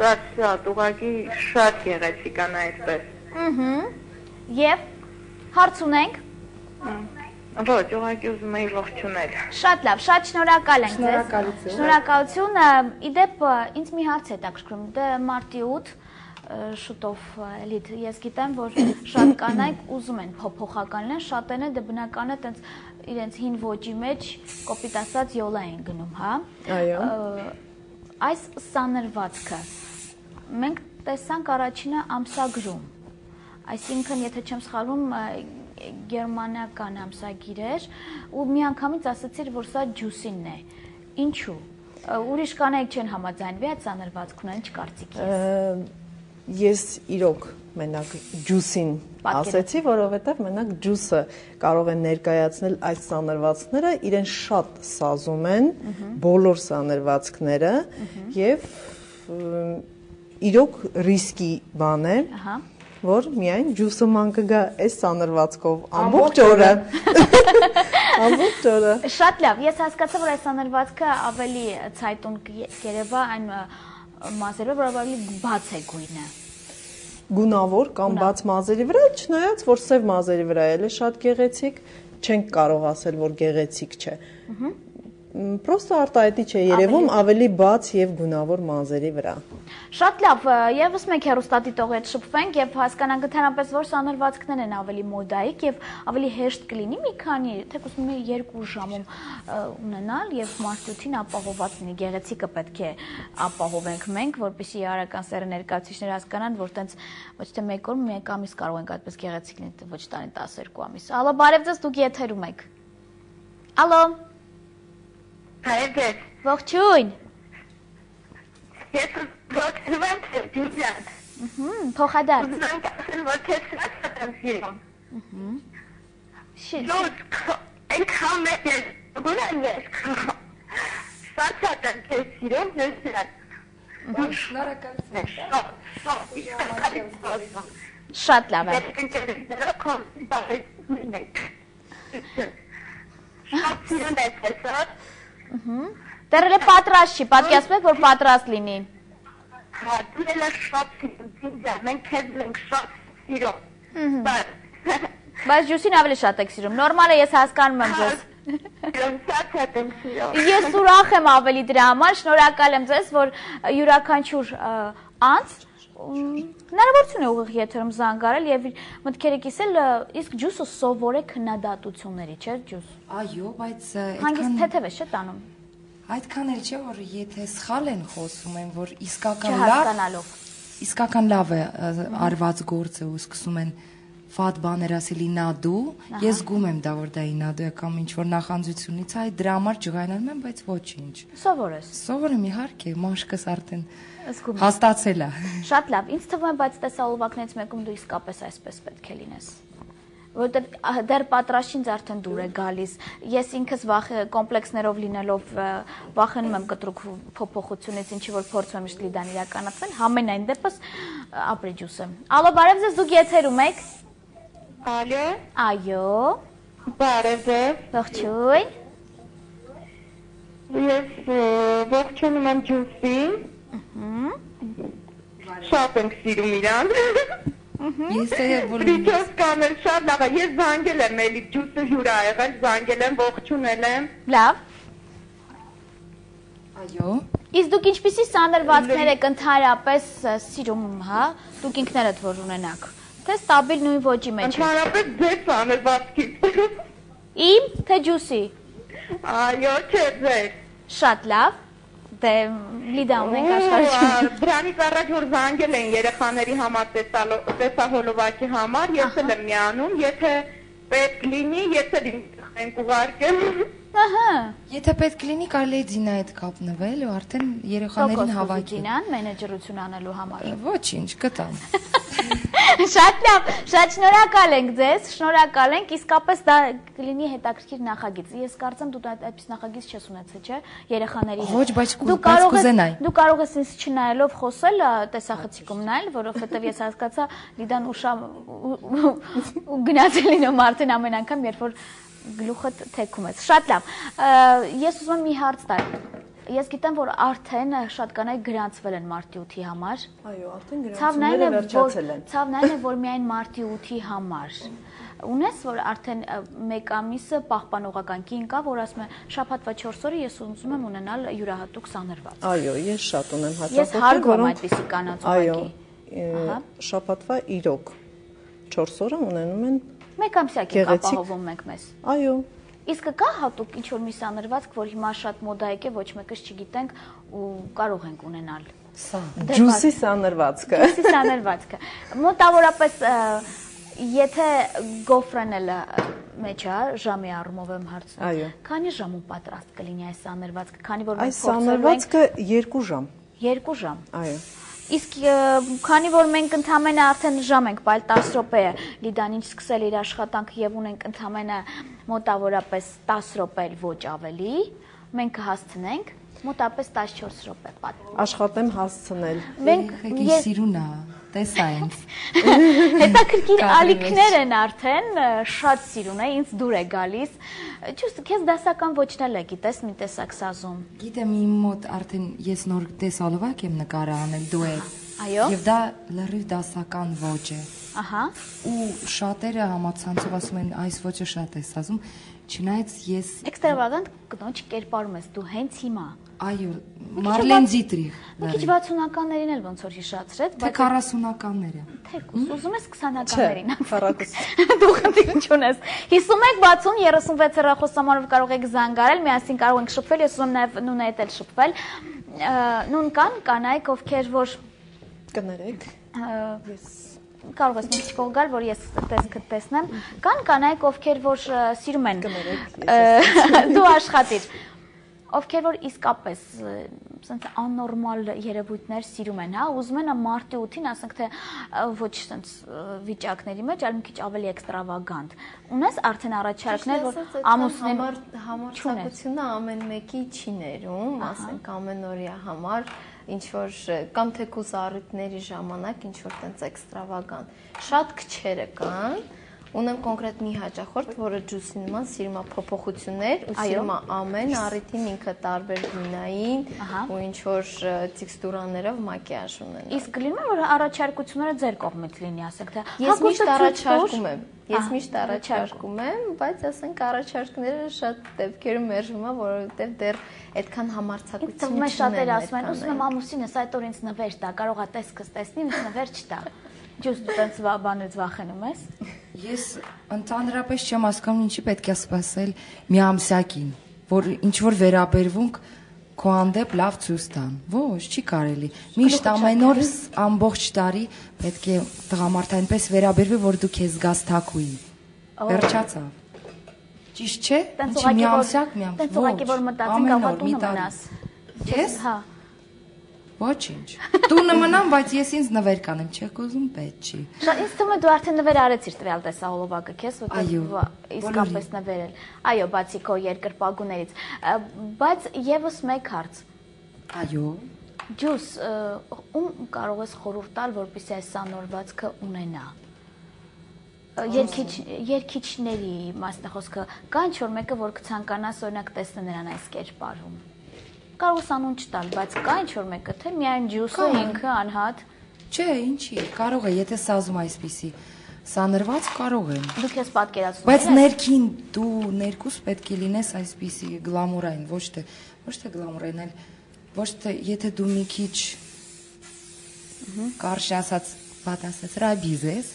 Շատ շատ ուղղակի շատ գեղեցիկ է նա այսպես։ Ահա։ Եվ հարց ունենք։ Ոչ, ուղղակի ուզում եի ողջունել։ Շատ լավ, շատ շնորհակալ ենք ձեզ։ Շնորհակալություն։ Շնորհակալություն։ Իդեպ ինձ մի հարց է հետաքրքրում։ Դե մարտի 8 ը, շուտով էլի ես գիտեմ, որ շատ կանայք ուզում են փոփոխականներ, շատերն է դե բնական է տենց իրենց հին ոճի մեջ կոպիտ ասած յոլա են գնում, հա։ Այո։ Այս սաներվածքը մենք տեսանք առաջինը ամսագրում։ Այսինքն, եթե չեմ սխալվում, գերմանական ամսագիր էր ու միանգամից ասացիր, որ սա ջուսինն է։ Ինչու։ Ուրիշ կանայք չեն համաձայնվի այդ սաներվածքն ունեն չկարծիքի։ ես։ Ես իրոք մենակ ջուսին ասեցի, որովհետև մենակ ջուսը կարող են ներկայացնել այս սաներվածքները, իրեն շատ սազում են բոլոր սաներվածքները եւ իրոք ռիսկի բան է, Ահա։ որ միայն ջուսը ման կգա այս սաներվածքով ամբողջ օրը։ Ամբողջ օրը։ Շատ լավ, ես հասկացա, որ այս սաներվածքը ավելի ցայտուն կերևա այն ը, մասերով, որ ավելի բաց է գույնը։ գունավոր կամ բաց մազերի վրա, չնայած որ սև մազերի վրա էլ է շատ գեղեցիկ, չենք կարող ասել, որ գեղեցիկ չէ։ Մ, Պրոստը արտահայտի չէ երևում ավելի բաց եւ գունավոր մազերի վրա։ Շատ լավ, եւս մեկ հերոստատիտողի հետ շփվենք եւ հասկանանք ընդհանրապես որ սաներվածքներն են ավելի մոդայիկ եւ ավելի հեշտ կլինի մի քանի, թեկուզ մի 2 ժամում ունենալ եւ մարդուտին ապահոված լինի։ Գեղեցիկը պետք է ապահովենք մենք, որպեսզի արական սերը ներկայացուցիչները հասկանան, որ տենց ոչ թե մեկ օր, մեկ ամիս կարող ենք այդպես գեղեցիկ լինել, ոչ տանի 12 ամիս։ Ալո, բարև ձեզ, դուք եթերում եք։ Ալո, Հայր ձեզ։ ողջույն։ Ես ողջունում եմ ձեզ, Ջուլիան։ Հմ, փոխադարձ։ Ուզում եմ ասել, որ քեզ շատ եմ սիրում։ Շի- Դուք այնքան մեծ ես, գունան ես։ Շատ շատ եմ քեզ սիրում, Ջուլիան։ Շնորհակալություն։ Շատ Շատ լավ է։ Շատ սիրուն ես հեսա։ Դեռ էլ պատրաստ չի, պատկերացնում եք, որ պատրաստ լինի։ Հա, դու էլ շատ Ջուլիա, մենք քեզ ենք շատ սիրում։ Բայց ջուսին ավելի շատ եք սիրում։ Նորմալ է, ես հասկանում եմ ձեզ։ Ես ուրախ եմ ավելի դրա համար, շնորհակալ եմ ձեզ, որ յուրաքանչյուր անց հնարավորություն է ուղիղ եթերում զանգարել եւ իր մտքերը կիսել, իսկ ջուսը սովոր է քննադատությունների, չէ՞ ջուս։ Այո, բայց Հանգիստ թեթև է, չէ՞ տանում։ այդքան էլ չէ որ եթե սխալ են խոսում են, որ իսկական լավ իսկական լավ է արված գործը ու սկսում են ֆատ բաներ ասել ինադու, ես զգում եմ դա որ դա ինադու է կամ ինչ որ նախանձությունից, այ դրա համար ջղայնանում եմ, բայց ոչինչ։ Սովոր ես։ Սովոր եմ իհարկե, մաշկս արդեն Զգում եմ։ հաստացել է։ Շատ լավ։ Ինձ թվում է, բայց տեսալովակներից մեկում դու իսկապես այսպես պետք է լինես։ Որտեւ ահ, դեռ պատրաստինց արդեն դուր է գալիս։ Ես ինքս վախ կոմպլեքսներով լինելով վախենում եմ կտրուկ փոփոխությունից, ինչի որ փորձում եմ ճիշտ լիդան իրականացնել, համենայն դեպս ը, ապրի ջուսը։ Ալո, բարև ձեզ, դուք եթերում եք։ Ալո, Այո, բարև ձեզ։ ողջույն։ Ես ողջունում եմ Ջուսին։ Շատ եմ սիրում իրան։ Ես դե որ Դիչոս կանել շատ լավ է։ Ես զանգել եմ էլի Ջուսը հյուր ա եղել, զանգել եմ, ողջունել եմ։ Լավ։ Այո։ Իսկ դուք ինչպիսի սանրվածքներ եք ընդհանրապես սիրում, հա? Դուք ինքներդ որ ունենաք։ Թե ստաբիլ նույն ոճի մեջ եք։ Ընդհանրապես ձեզ անելվածքից։ Իմ թե ջուսի։ Այո, չէ ձեր։ Շատ լավ։ Դե լիդա ունենք աշխարհում։ Դրանից առաջ որ զանգել են երեխաների համար տեսահոլովակի համար, ես էլ եմ միանում, եթե պետք լինի, ես էլ իմ ենք ուղարկեմ։ Ահա։ Եթե պետք լինի, կարելի է Դինայի հետ կապնվել ու արդեն երեխաներին հավաքի։ Դինան մենեջերություն անելու համար։ Ոչինչ, կտամ։ Շատ լավ, շատ շնորհակալ ենք ձեզ, շնորհակալ ենք, իսկապես դա կլինի հետաքրքիր նախագիծ։ Ես կարծեմ դու այդպես նախագիծ չես ունեցել, չէ՞, երեխաների հետ։ Ոչ, բայց Դու կարող ես դու կարող ես ինձ չնայելով խոսել տեսախցիկում նայել, որովհետև ես հասկացա Լիդան ուշա ու- ու- ու գնացել լինում արդեն ամեն անգամ, երբ որ գլուխը թեքում ես։ Շատ լավ։ Ես ուզում եմ մի հարց տալ։ Ես գիտեմ, որ արդեն շատ կանայք գրանցվել են մարտի 8-ի համար։ Այո, արդեն գրանցումները վերջացել են։ ցավն այն է, որ միայն մարտի 8-ի համար ունես որ արդեն մեկ ամիսը պահպանողական կին կա, որ ասում է շաբաթվա 4 օրը ես ուզում եմ ունենալ յուրահատուկ սանրված։ Այո, ես շատ ունեմ Ես հաճախորդներ, հարգում եմ այդպիսի կանանց Այո, ուղղակի։ ե, Ահա։ շաբաթվա իրոք 4 օրը ունենում են Մեկ ամսյակի ապահովում ենք մեզ։ Այո, Իսկ կա հատուկ ինչ որ մի սանրվածք, որ հիմա շատ մոդա եկե, ոչ մեկս չգիտենք ու կարող ենք ունենալ։ Սա։ ջուսի սանրվածքը։ Ջուսի սանրվածքը։ Մոտավորապես եթե գոֆրեն էլ ը, մեջ է, ժամի առումով եմ հարցնում։ Այո։ Քանի ժամում պատրաստ կլինի այս սանրվածքը, քանի որ Այս մենք փորձելու ենք սանրվածքը 2 ժամ։ 2 ժամ։ Այո։ Իսկ քանի որ մենք ընդամենը արդեն ժամ ենք, բայց 10 րոպե է Լիդան ինչ սկսել իր աշխատանքը եւ ունենք ընդամենը մոտավորապես 10 րոպե ոչ ավելի, մենք կհասցնենք մոտավորապես 14 րոպե պատ։ Աշխատեմ հասցնել։ Մենք ես- սիրուն է, տեսա ինձ։ Հետաքրքիր ալիքներ են արդեն, շատ սիրուն է, ինձ դուր է գալիս։ Ճիշտ, քեզ դասական ոչնել է, գիտես, մի տեսակ սազում։ Գիտեմ, իմ մոտ արդեն ես նոր տեսալովակ եմ նկարը անել դուետ։ Այո։ Եվ դա լրիվ դասական ոճ է։ Ահա։ Ու շատերը համացանցով ասում են այս ոճը շատ է սազում, չնայած ես Էքստրավագանտ կնոջ կերպարում ես դու հենց հիմա։ այո, Մարլեն Դիտրիխ։ Մի քիչ 60-ականներին էլ ոնց որ հիշացրեց, Թե 40-ականները։ թեկուս ուզում ես Չէ, 20-ականներին։ քառակուս։ Դու խնդիր չունես։ 51 60 36 հեռախոսամարով կարող եք զանգարել, միասին կարող ենք շփվել, ես ուզում եմ նաև նույնը հետ էլ շփվել։ Ա, Նույն կան կանայք, ովքեր որ Կներեք։ ա, կարող ես մի քիչ կողմ գալ, որ ես տեսքը տեսնեմ։ Կան կանայք, ովքեր որ սիրում են։ ա, Դու աշխատիր ովքեր որ իսկապես սենց աննորմալ երևույթներ սիրում են, հա, ուզում են մարտի 8-ին, ասենք թե ոչ սենց վիճակների մեջ, այլ մի քիչ ավելի էքստրավագանտ։ Ունես արդեն առաջարկներ, որ ամուսնին համար համարձակությունը ամեն մեկի չի ներում, ասենք ամենօրյա համար ինչ որ կամ թեկուզ առիթների ժամանակ ինչ որ տենց էքստրավագանտ։ Շատ քչերը կան, Ունեմ կոնկրետ մի հաճախորդ, որը ջուսի նման սիրում է փոփոխություններ ու սիրում է ամեն առիթին ինքը տարբեր գույնային ու ինչ որ տեքստուրաներով մակիաժ ունենա։ իսկ լինում է որ առաջարկությունները ձեր կողմից լինի, ասենք թե Ես միշտ առաջարկում եմ։ Ես միշտ առաջարկում եմ, բայց ասենք առաջարկները շատ դեպքերում մերժում եմ, որովհետև դեռ այդքան Ինձ համարձակություն թվում է շատերը ասում են, ուզում եմ ամուսինս այդ օր ինձ նվեր տա, կարող է տեսքս տեսնի, ինձ նվեր չտա։ Ջուս դու տենց բանից վախենում ես։ Ես ընդհանրապես չեմ հասկանում ինչի պետք է սպասել մի ամսակին, որ ինչ որ վերաբերվունք քո հանդեպ լավ ցույց տան։ Ոչ, չի կարելի։ Միշտ ամեն օր ամբողջ տարի պետք է տղամարդ այնպես վերաբերվի, որ դու քեզ զգաս թակուի։ Վերջացավ։ Ճիշտ չէ։ Ինչի մի ամսակ, մի ամսակ։ տենց ուղղակի որ մտածենք տարի։ մնաս։ Ես Հա։ ոչինչ։ Տունը մնամ, բայց ես ինձ նվեր կանեմ, չեք ուզում, պետք չի։ Շատ ինձ թվում է դու արդեն նվեր արեցիր տվյալ տեսահոլովակը քեզ, որտեղ իսկապես նվերել։ Այո, բացի քո երկրպագուներից։ Բայց եւս մեկ հարց։ Այո։ Ջուս, ում կարող ես խորհուրդ տալ, որպեսզի այս սանորվածքը ունենա։ Երկիչ երկիչների մասնախոսքը կա ինչ որ մեկը որ կցանկանաս օրինակ տեսնել նրան այս կերպարում։ Կարող ես անուն չտալ, բայց կա ինչ որ մեկը, թե միայն ջուսը ինքը անհատ։ Չէ, ինչի, կարող է, եթե սազում այսպիսի սանրված կարող եմ։ Դու քեզ պատկերացնում Բայց ես։ ներքին դու ներքուս պետք է լինես այսպիսի գլամուրային, ոչ թե ոչ թե գլամուրային, այլ ոչ թե եթե դու մի քիչ կարշ ասած ասած ռաբիզ ես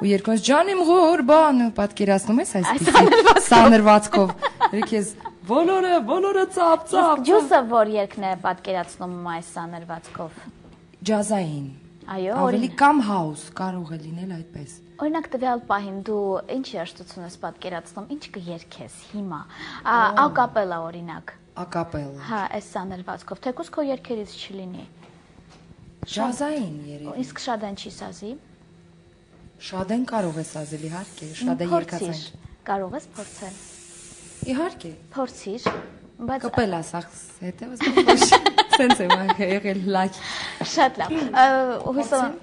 ու երկոնց ջանիմ ղոր բան պատկերացնում ես այսպիսի սանրվածքով երեք ես բոլորը բոլորը ծափ Իսկ ծափ ջուսը որ երկն է պատկերացնում այս սանրվածքով։ ջազային Այո, Ավելի կամ house կարող է լինել այդպես։ Օրինակ տվյալ պահին դու ինչ երաժշտություն ես պատկերացնում, ինչ կերքես հիմա։ Ակապելա օրինակ։ Ակապելա։ Հա, այս սաներվածքով, թեկուզ քո երգերից չլինի։ Ժազային երևի։ Իսկ շատ են չի սազի։ Շադեն կարող է սազել իհարկե, շադը Փորձիր, երկացանք։ Կարող ես փորձել։ Իհարկե։ Փորձիր, բայց Կպելա սախս հետևս Սենց եմ եղել լաք։ շատ լավ։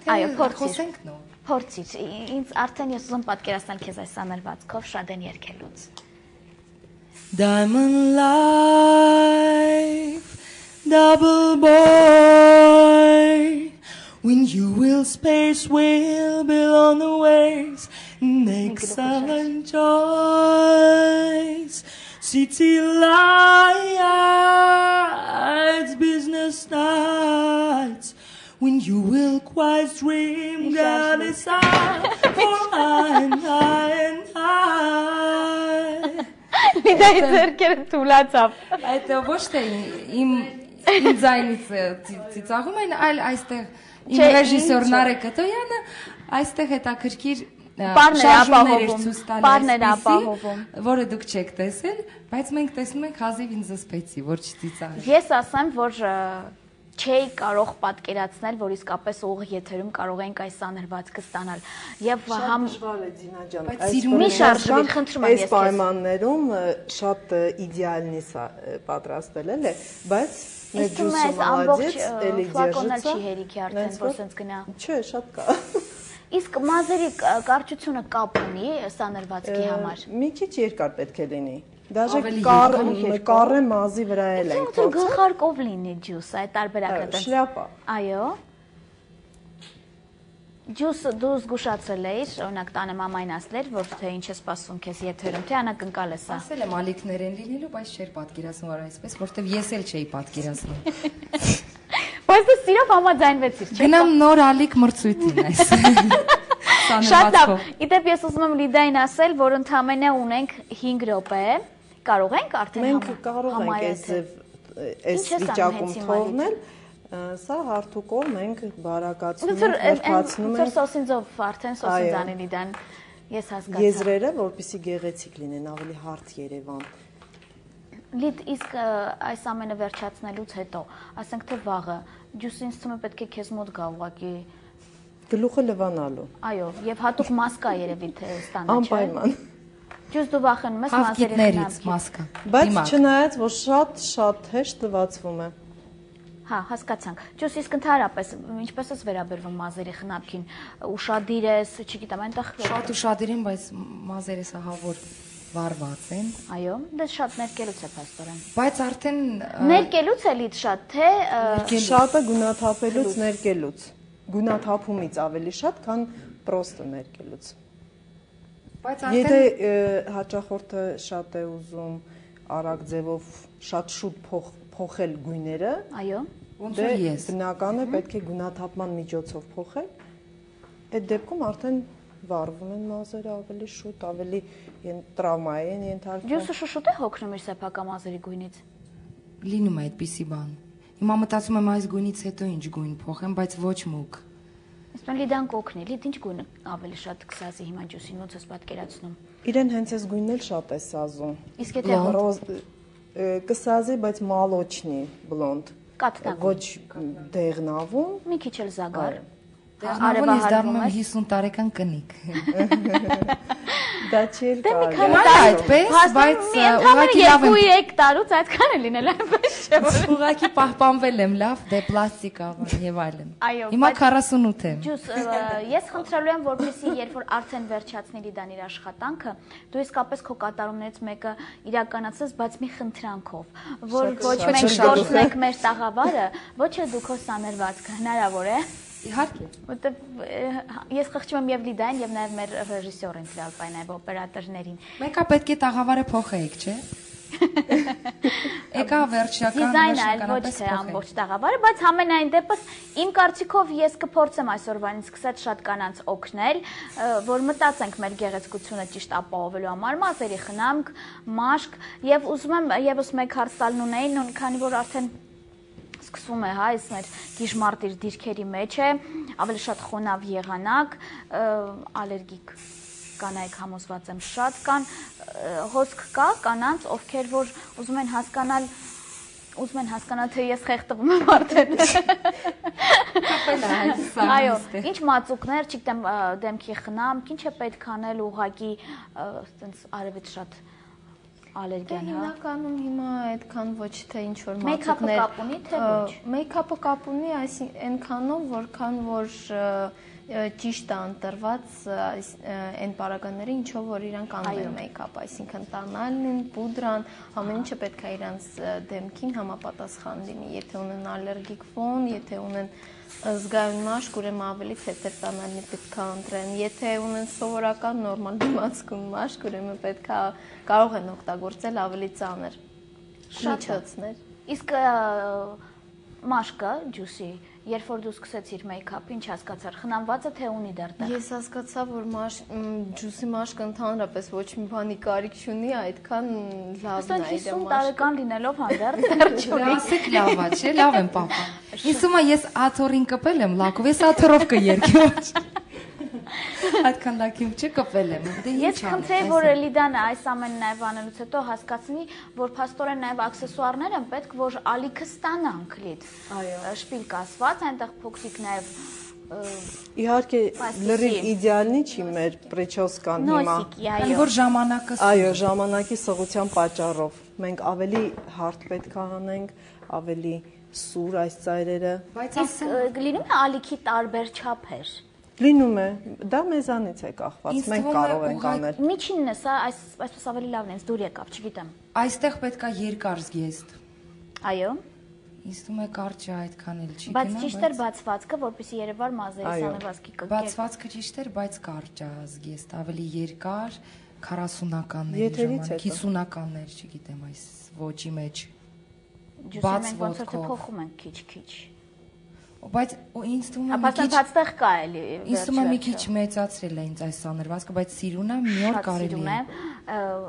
թե այո, փորձիր։ խոսենք նո։ Փորձիր։ Ինձ արդեն ես ուզում պատկերացնել քեզ այս սաներվածքով շատ են երգելուց։ Diamond life, double boy. When you will space will build on the ways make silent choice. City lights, business nights. When you will quiet dream, God is I for I and I and I. Nida izlerken tuğla çap. Ay, boş değil. Ձայնից ծի- ծիծաղում են, այլ այստեղ իմ ռեժիսոր Նարեկ Կտոյանը այստեղ հետաքրքիր Պարներ ապահովում, պարներ ապահովում։ որը դուք չեք տեսել, բայց մենք տեսնում ենք հազիվ ինձ զսպեցի, որ չծիծաղի։ Ես ասեմ, որ չէի կարող պատկերացնել, որ իսկապես ուղիղ եթերում կարող ենք այս սաներվածքը ստանալ։ Եվ համ դժվար է Դինա ջան։ Բայց այս մի պայմաններում- շարժվիր, խնդրում եմ ես Այս քեզ։ պայմաններում ը, շատ իդեալնի սա պատրաստել էլ է, բայց է ջուսը մալադեց, էլի ֆլակոնն էլ դերժեցա, չի հերիքի արդեն, որ սենց գնա։ Չէ, շատ կա։ իսկ մազերի կարճությունը կապ ունի սաներվածքի համար։ Մի քիչ երկար պետք է լինի։ Դաժե Ավելի կար երկար։ կարե մազի վրա էլ ենք Ոնց որ գլխարկով լինի ջուս, այդ տարբերակը Շլյապա։ Այո։ Ջուսը դու զգուշացել էիր, օրինակ տանը մամային ասլեր, որ թե ինչ է սպասում քեզ եթերում, թե անակնկալ է սա։ Ասել եմ ալիքներեն լինելու, բայց չէր պատկերացնում որ այսպես, որտեվ ես էլ չէի պատկերացնում։ Բայց դու սիրով համաձայնվեցիր, չէ՞։ Գնամ նոր ալիք մրցույթին այս։ Շատ լավ։ Իդեպ ես ուզում եմ Լիդային ասել, որ ընդամենը ունենք 5 րոպե։ Կարող ենք արդեն Մենք համա- կարող ենք այս այս վիճակում թողնել։ Սա հարթուկով մենք բարակացնում ենք, այն- վերթացնում ոնց որ ենք սոսինձով արդեն Այո։ սոսինձանի Լիդան։ Ես հասկացա։ եզրերը, որպեսի գեղեցիկ լինեն, ավելի հարթ Երևան։ Լիդ իսկ այս ամենը վերջացնելուց հետո, ասենք թե վաղը, թվում է պետք է քեզ մոտ գա ուղակի։ Գլուխը լվանալու։ Այո, եւ հատուկ մասկա երևի թե ստանա, չէ՞։ Անպայման։ Ջուս դու վախենում ես մազերի Հավկիտներից խնամքի։ մասկա։ Բայց չնայած, որ շատ շատ հեշտ լվացվում է։ Հա, հասկացանք։ Ջուս իսկ ընդհանրապես ինչպես ես վերաբերվում մազերի խնամքին, ուշադիր ես, չգիտեմ, այնտեղ Շատ ուշադիր եմ, բայց մազերս ահա որ վարված են։ Այո, դες շատ ներկելուց է փաստորեն։ Բայց արդեն Ներկելուց է լիդ շատ, թե Շատը գունաթափելուց ներկելուց։ Գունաթափումից ավելի շատ, քան պրոստը ներկելուց։ բայց Եթե արդեն ը, հաճախորդը շատ է ուզում արագ ձևով շատ շուտ փոխ, փոխել գույները, այո, ոնց դե որ ես։ բնական է պետք է գունաթափման միջոցով փոխել։ Այդ դեպքում արդեն վառվում են մազերը ավելի շուտ, ավելի են տրավմայի են ենթարկվում։ ջուսը շուշուտ է հոգնում իր սեփական մազերի գույնից։ լինում է այդպիսի բան։ Հիմա մտածում եմ այս գույնից հետո ինչ գույն փոխեմ, բայց ոչ մուկ։ Իսկն լիդան կօգնի։ Լիդ ինչ գույնը ավելի շատ կսազի հիմա ջուսին ոնց ես պատկերացնում։ Իրեն հենց այս գույնն էլ շատ է սազում։ Իսկ եթե Ռոզ կսազի, բայց մալոչնի բլոնդ։ կատնակ Ոչ դեղնավուն, մի քիչ էլ զագար։ Դեռնավուն ես դառնում եմ ես։ 50 տարեկան կնիկ։ դա չի էլ Դե մի կարելի։ քանի այդպես, բայց, ուղղակի լավ եմ- 2-3 տարուց այդքան է լինել այնպես չէ որ։ Ուղղակի պահպանվել եմ լավ, դե պլաստիկա եւ այլն։ Այո, Հիմա բայց- 48 եմ։ Ջուս, ես խնդրելու եմ, որպեսզի երբ որ արդեն վերջացնի Լիդան իր աշխատանքը, դու իսկապես քո կատարումներից մեկը իրականացես, բայց մի խնդրանքով, որ ոչ մենք գործնենք մեր տաղավարը, ոչ էլ դու քո սաներվածքը հնարավոր է։ Իհարկե։ Որտեվ ես խղճում եմ եւ Լիդային եւ նաեւ մեր ռեժիսորին Տիալպայն այո օպերատորներին։ Մեկա պետք է տաղավարը փոխեիք, չէ։ Եկա վերջական Դիզայնը այլ ոչ թե ամբողջ տաղավարը, բայց համենայն դեպս իմ կարծիքով ես կփորձեմ այսօրվանից սկսած շատ կանանց օգնել, որ մտածենք մեր գեղեցկությունը ճիշտ ապահովելու համար, մազերի խնամք, մաշկ եւ ուզում եմ եւս մեկ հարց տալ նունեին, նուն քանի որ արդեն սկսում է, հա, այս մեր գիժմարտիր դիրքերի մեջ է, ավելի շատ խոնավ եղանակ, ալերգիկ կանայք համոզված եմ շատ կան, հոսք կա կանանց, ովքեր որ ուզում են հասկանալ ուզում են հասկանալ թե ես խեղդվում եմ արդեն։ Այո, ինչ մածուկներ, չգիտեմ, դեմքի խնամք, ինչ է պետք անել ուղակի այտենց արևից շատ ալերգիան, հա։ Հիմնականում հիմա այդքան ոչ թե ինչ որ Մեյքափը կապ ունի, թե ոչ։ Մեյքափը կապ ունի, այսինքն այնքանով, որքան որ ճիշտ է ընտրված այն պարագաները, ինչով որ իրանք անում են մեյքափ, այսինքն տանալին, պուդրան, ամեն ինչը պետք է իրանց դեմքին համապատասխան լինի։ Եթե ունեն ալերգիկ ֆոն, եթե ունեն զգայուն մաշկ, ուրեմն ավելի թեթև տանալնի պետք է ընտրեն։ Եթե ունեն սովորական նորմալ դիմացկուն մաշկ, ուրեմն պետք է կարող են օգտագործել ավելի ծանր միջոցներ։ Իսկ մաշկը, ջուսի, երբ որ դու սկսեցիր մեյքափ, ինչ հասկացար, խնամվածը թե ունի դեռ տեղ։ Ես հասկացա, որ մաշ ջուսի մաշկը ընդհանրապես ոչ մի բանի կարիք չունի, այդքան լավն է 50 մաշկը։ տարեկան լինելով հանդերձ դեռ չունի։ Ասեք լավ է, չէ, լավ եմ Իսկ ումա ես աթորին կպել եմ լակով, ես աթորով կերքեմ։ Այդքան լակիմ չկպել եմ։ Դե ինչ Ես խնդրեի, որ է։ Լիդանը այս ամենը նաև անելուց հետո հասկացնի, որ փաստորեն նաև աքսեսուարներ են պետք, որ ալիքը ստանանք լիդ։ Այո։ Շպիլ կասված, այնտեղ փոքրիկ նաև Իհարկե լրիվ իդեալնի չի մեր պրեչոսկան հիմա։ Այն որ ժամանակը Այո, ժամանակի սղության պատճառով մենք ավելի հարթ պետք է անենք, ավելի սուր այս ծայրերը։ Բայց Իսկ լինում է ալիքի տարբեր չափեր։ Լինում է, դա մեզանից է կախված, մենք է կարող ենք անել։ Միջինն է սա, այս այսպես ավելի լավն է, դուր եկավ, չգիտեմ։ այստեղ պետքա երկար զգեստ։ Այո։ Ինձ թվում է կարճը այդքան էլ չի Բայց գնա, ճիշտ էր բացվածքը, որպեսի երևար մազերի Այո։ սանրվածքի կգեր։ Բացվածքը ճիշտ էր, բայց կարճ է զգեստ, ավելի երկար 40-ականների Եթերից ժամանակ, հետո։ 50-ականներ, չգիտեմ, այս ոճի մեջ։ բաց ոտքով։ փոխում ենք քիչ-քիչ։ Բայց ինձ թվում է բացտեղ կա էլի։ Ինձ թվում է մի քիչ մեծացրել է ինձ այս սանրվածքը, բայց սիրունա մի օր կարելի է։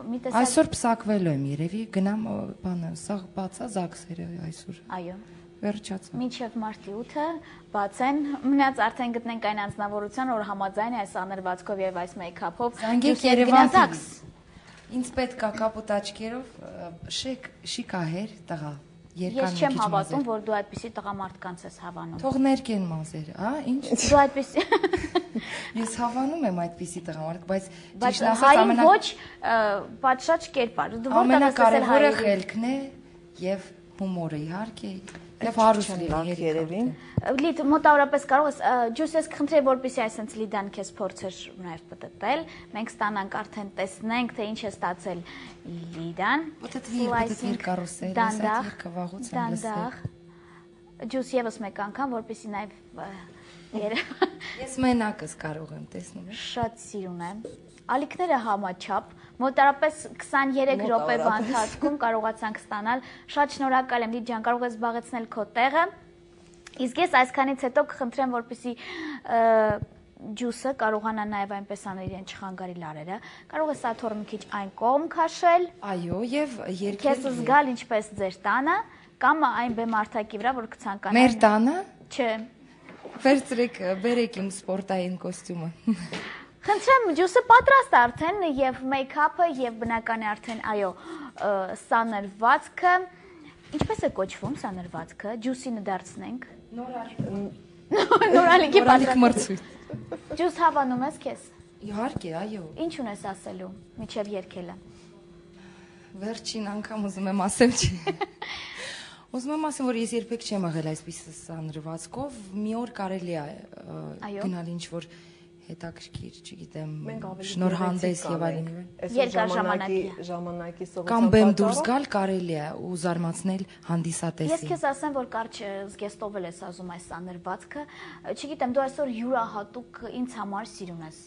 Մի տեսակ Այսօր փսակվելու եմ երևի, գնամ բանը, սա բացա զաքսերը այսօր։ Այո։ Վերջացա։ Մինչև մարտի 8-ը բացեն, մնաց արդեն գտնենք այն անձնավորության, որ համաձայն է այս աներվածքով եւ այս մեյքափով։ Զանգեք Երևան Ինձ պետք է կապուտ աչքերով շիկ շիկահեր տղա։ Ես չեմ հավատում, որ դու այդպիսի տղամարդկանց ես հավանում։ Թող ներկեն մազեր, հա, ինչ։ Դու այդպիսի Ես հավանում եմ այդպիսի տղամարդ, բայց ճիշտ ասած ամենա ոչ պատշաճ կերպար։ Դու որտեղ ես տեսել ամենակարևորը հայերի։ խելքն է եւ հումորը իհարկե եւ հարուստ երեխա։ երևին։ Լիդ մոտավորապես կարող ես ջուս ես կխնդրեի որպեսի այսպես լիդան քեզ փորձեր նաև պատտել մենք ստանանք արդեն տեսնենք թե ինչ է ստացել լիդան Պտտվի, պտտվի կարուսել, դանդաղ վաղուց եմ լսել։ դանդաղ ջուս եւս մեկ անգամ որպեսի նաև Ես մենակս կարող եմ տեսնում։ շատ սիրուն եմ ալիքները համաչափ մոտարապես 23 րոպեվա ընթացքում կարողացանք ստանալ շատ շնորհակալ եմ լիդ ջան կարող ես զբաղեցնել քո տեղը Իսկ ես այսքանից հետո կխնդրեմ, որպեսի ջուսը կարողանա նաև այնպես անել իրեն չխանգարի լարերը։ Կարող է սաթորը մի քիչ այն կողմ քաշել, Այո, եւ քեզ երկել զգալ ինչպես ձեր տանը կամ այն բեմարտակի վրա, որ կցանկանան։ մեր տանը Չէ։ վերցրեք, բերեք իմ սպորտային կոստյումը։ Խնդրեմ, ջուսը պատրաստ է արդեն եւ մեյքափը եւ բնական է արդեն, այո, սանրվածքը։ Ինչպես է կոչվում սանրվածքը։ Ջուսինը դարձնենք։ Նորալիքի Որալիք պատրաստ։ մրցույթ։ Ջուս հավանում ես քեզ։ Իհարկե, այո։ Ինչ ունես ասելու միջև երկելը։ Վերջին անգամ ուզում եմ ասեմ չի։ Ուզում եմ ասեմ, որ ես երբեք չեմ եղել այսպես սանրվածքով, մի օր կարելի է գնալ ինչ որ հետաքրքիր, չգիտեմ, շնորհանդես եւ այլն։ Երկար ժամանակի ժամանակի։ սողոցան Կամ բեմ դուրս գալ կարելի է ու զարմացնել Ես հանդիսատեսին։ քեզ ասեմ, որ կարճ ը, զգեստով էլ ես ասում այս սաներվածքը։ Ը, Չգիտեմ, դու այսօր յուրահատուկ ինձ համար սիրուն ես։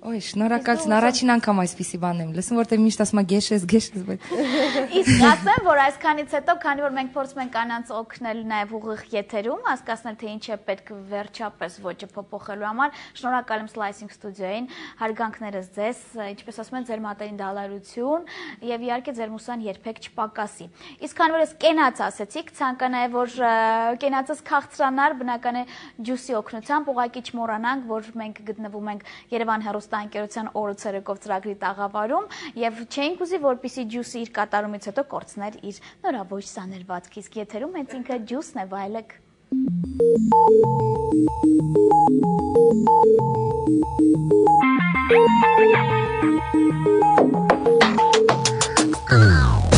Օй, շնորհակալություն։ Առաջին անգամ այսպեսի բան եմ լսում, որտեղ միշտ ասում եմ գեշես, գեշես, բայց Իսկ ասեմ, որ այսքանից հետո, քանի որ մենք փորձում ենք կանանց օգնել նաև ուղիղ եթերում, հասկացնել թե ինչ է պետք վերջապես ոճը փոփոխելու համար, շնորհակալ եմ Slicing Studio-ին, հարգանքներս ձեզ, ինչպես ասում են, ձեր մատերին դալարություն եւ իհարկե ձեր մուսան երբեք չպակասի։ Իսկ քանի որ ես կենաց ասեցիք, ցանկանայի որ ը, կենացս քաղցրանար, բնական է ջուսի օգնությամբ, ուղակի չմոռանանք, որ մենք գտնվում ենք Երևան հերոստանգերության օրը ցերեկով ծրագրի տաղավարում եւ չէինք ուզի, որպիսի ջուսը իր կատարումից հետո կորցներ իր նորաբույժ սաներվածք։ Իսկ եթերում հենց ինքը ջուսն է վայելեք։ Just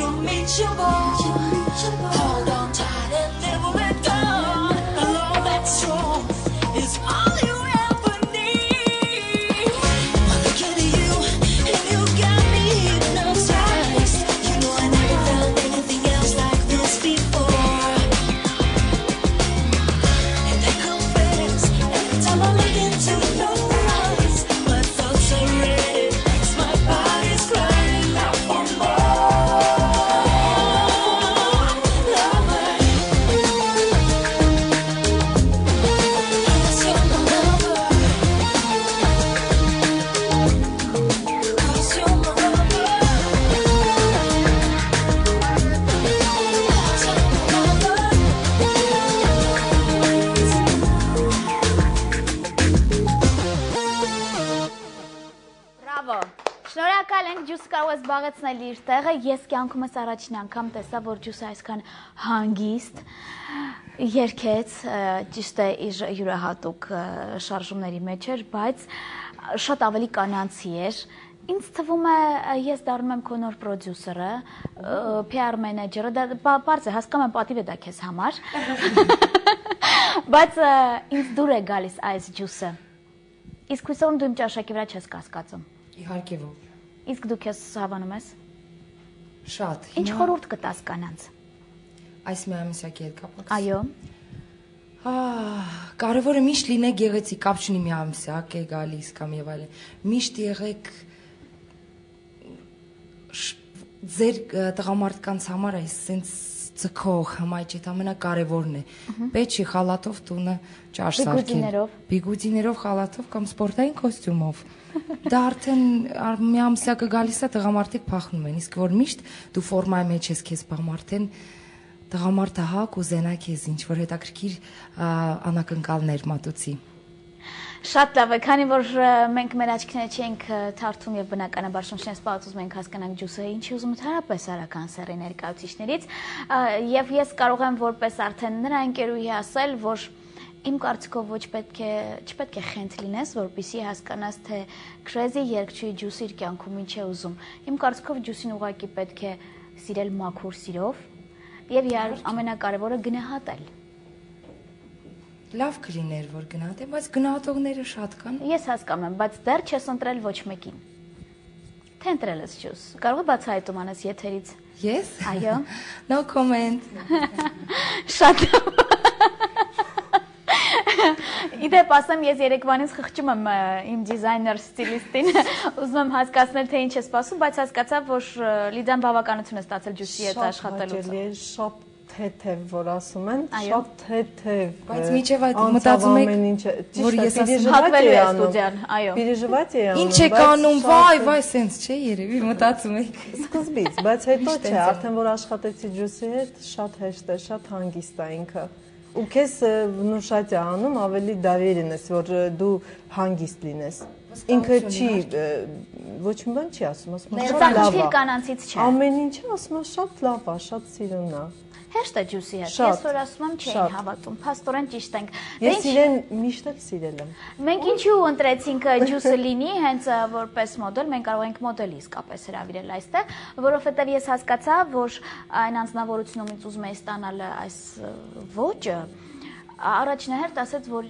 you meet your boy, hold on tight տեղը։ Ես կյանքումս առաջին անգամ տեսա, որ ջուսը այսքան հանգիստ երկեց, ճիշտ է իր յուրահատուկ շարժումների մեջ էր, բայց շատ ավելի կանանցի էր։ Ինձ թվում է ես դառնում եմ քո նոր պրոդյուսերը, PR մենեջերը, դա բա- բարձ է, հասկանում եմ պատիվ է դա քեզ համար։ Բայց ինձ դուր է գալիս այս ջուսը։ Իսկ հույսով դու իմ ճաշակի վրա չես կասկածում։ իհարկե որ Իսկ դու քեզ հավանում ես։ շատ։ Ինչ խորհուրդ կտաս կանանց։ այս միամսյակի հետ կապակցված։ Այո։ կարևորը միշտ լինեք գեղեցիկ, կապ չունի մի ամսյակ է գալիս կամ եւ այլն։ Միշտ եղեք ձեր տղամարդկանց համար այս սենց ծքող, հմայջ, այդ ամենակարևորն է։ Պեչի խալաթով տունը ճաշ սարքել։ Բիգուդիներով։ Բիգուդիներով, խալաթով կամ սպորտային կոստյումով։ Դա արդեն ար- մի ամսյա կգալիս է տղամարդիկ փախնում են, իսկ որ միշտ դու ֆորմայի մեջ ես քեզ բամ արդեն տղամարդը հա կուզենա քեզ ինչ որ հետաքրքիր անակնկալներ մատուցի։ Շատ լավ է, քանի որ մենք մեր աչքները չենք թարթում եւ բնականաբար շնչեն սպասում ենք հասկանանք ջուսը ինչի ուզում ընդհանրապես արական սերի ներկայացուցիչներից եւ ես կարող եմ որպես արդեն նրա ընկերուհի ասել, որ իմ կարծիքով ոչ պետք է չպետք է խենթ լինես, որpիսի հասկանաս թե crazy երգչուի ջուսը իր կյանքում ինչ է ուզում։ Իմ կարծիքով ջուսին ուղակի պետք է սիրել մաքուր սիրով եւ ամենակարևորը գնահատել։ Լավ կլիներ որ գնահատեմ, բայց գնահատողները շատ կան։ Ես հասկանում եմ, բայց դեռ չես ընտրել ոչ մեկին։ Թե ընտրել ես ջուս։ Կարող է բացահայտում անես եթերից։ Ես։ Այո։ No comment։ Շատ լավ։ Իդեպ ասեմ, ես Երևանից խղճում եմ իմ դիզայներ ստիլիստին, ուզում եմ հասկացնել թե ինչ է սպասում, բայց հասկացա, որ Լիդան բավականություն է ստացել ջուսի հետ աշխատելուց։ շատ թեթև, որ ասում են, շատ թեթև։ Բայց միջև այդ մտածում եք, որ ես հակվելու է ստուդիան, այո։ Պիրիժվաց է անում։ Ինչ եք անում, վայ, վայ, սենց չէ երևի մտածում եք։ Սկզբից, բայց հետո չէ, արդեն որ աշխատեցի ջուսի հետ, շատ հեշտ է, շատ հանգիստ է ինքը։ Ու քեզ նուշած է անում ավելի դավերին ես, որ դու հանգիստ լինես։ Ինքը չի ոչ մի բան չի ասում, ասում է շատ լավ է։ Մերձանքիր կանանցից չէ։ Ամեն ինչը ասում է շատ լավ է, շատ սիրուն է։ Հեշտ է ջուսի հետ։ Ես որ ասում եմ չէին հավատում։ Փաստորեն ճիշտ ենք։ Ես իրեն միշտ էլ սիրել եմ։ Մենք ինչու ընտրեցինք ջուսը լինի հենց որպես մոդել, մենք կարող ենք մոդելի իսկապես հravirել այստեղ, որովհետև ես հասկացա, որ այն անձնավորությունը, ումից ուզում եի ստանալ այս ոճը, Առաջնահերթ ասեց, որ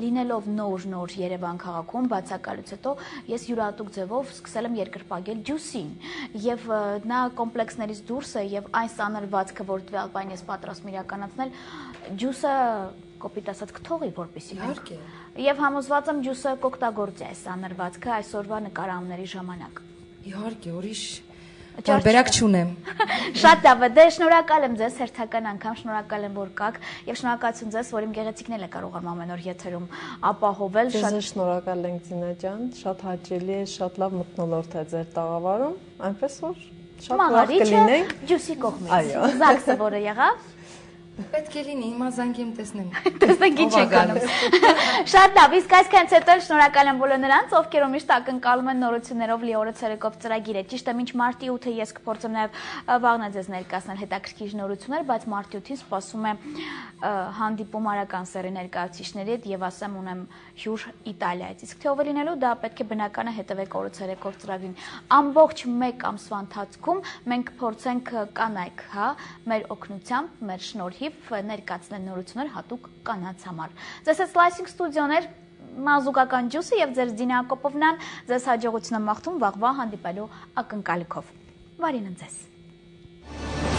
լինելով նոր-նոր Երևան քաղաքում բացակալուց հետո ես յուրատուկ ձևով սկսել եմ երկրպագել ջուսին եւ նա կոմպլեքսներից դուրս է եւ այն սանրվածքը, որ տվյալ բան ես պատրաստ եմ իրականացնել, ջուսը կոպիտ ասած կթողի որպեսի Իհարկե։ Եվ համոզված եմ ջուսը կօգտագործի այս սանրվածքը այսօրվա նկարահանումների ժամանակ։ Իհարկե, ուրիշ Չկա։ չունեմ։ Շատ լավ է։ Դե շնորհակալ եմ ձեզ հերթական անգամ, շնորհակալ եմ որ կաք եւ շնորհակալություն ձեզ, որ իմ գեղեցիկն էլ է կարողանում ամեն օր եթերում ապահովել։ Շատ շնորհակալ ենք Զինա ջան, շատ հաճելի է, շատ լավ մտնոլորտ է ձեր տաղավարում, այնպես որ շատ լավ մաղարիչը կլինենք։ ջուսի կողմից։ Այո։ Զաքսը որը եղավ։ Պետք է լինի, հիմա զանգեմ տեսնեմ։ Տեսնենք ինչ է կանում։ Շատ լավ, իսկ այսքանից հետո շնորհակալ եմ բոլոր նրանց, ովքեր ու միշտ ակնկալում են նորություններով լի օրը ցերեկով ծրագիրը։ Ճիշտ է, մինչ մարտի 8-ը ես կփորձեմ նաև վաղնա ձեզ ներկայացնել հետաքրքիր նորություններ, բայց մարտի 8-ին սպասում է հանդիպում արական սերի ներկայացուցիչների հետ եւ ասեմ ունեմ հյուր Իտալիայից։ Իսկ թե ով է լինելու, դա պետք է բնականը հետևեք օրը ցերեկով ծրագրին։ Ամբողջ 1 ամսվա ընթացքում մենք փորձենք կանայք, հա, մեր օգնությամբ, մեր շնորհիվ ը, ներկայացնել նորություններ հատուկ կանանց համար։ Ձեզ է Slicing Studio-ներ մազուկական ջուսը եւ ձեր Դինա Հակոբովնան ձեզ հաջողություն եմ մաղթում վաղվա հանդիպելու ակնկալիքով։ Վարին ընձեզ։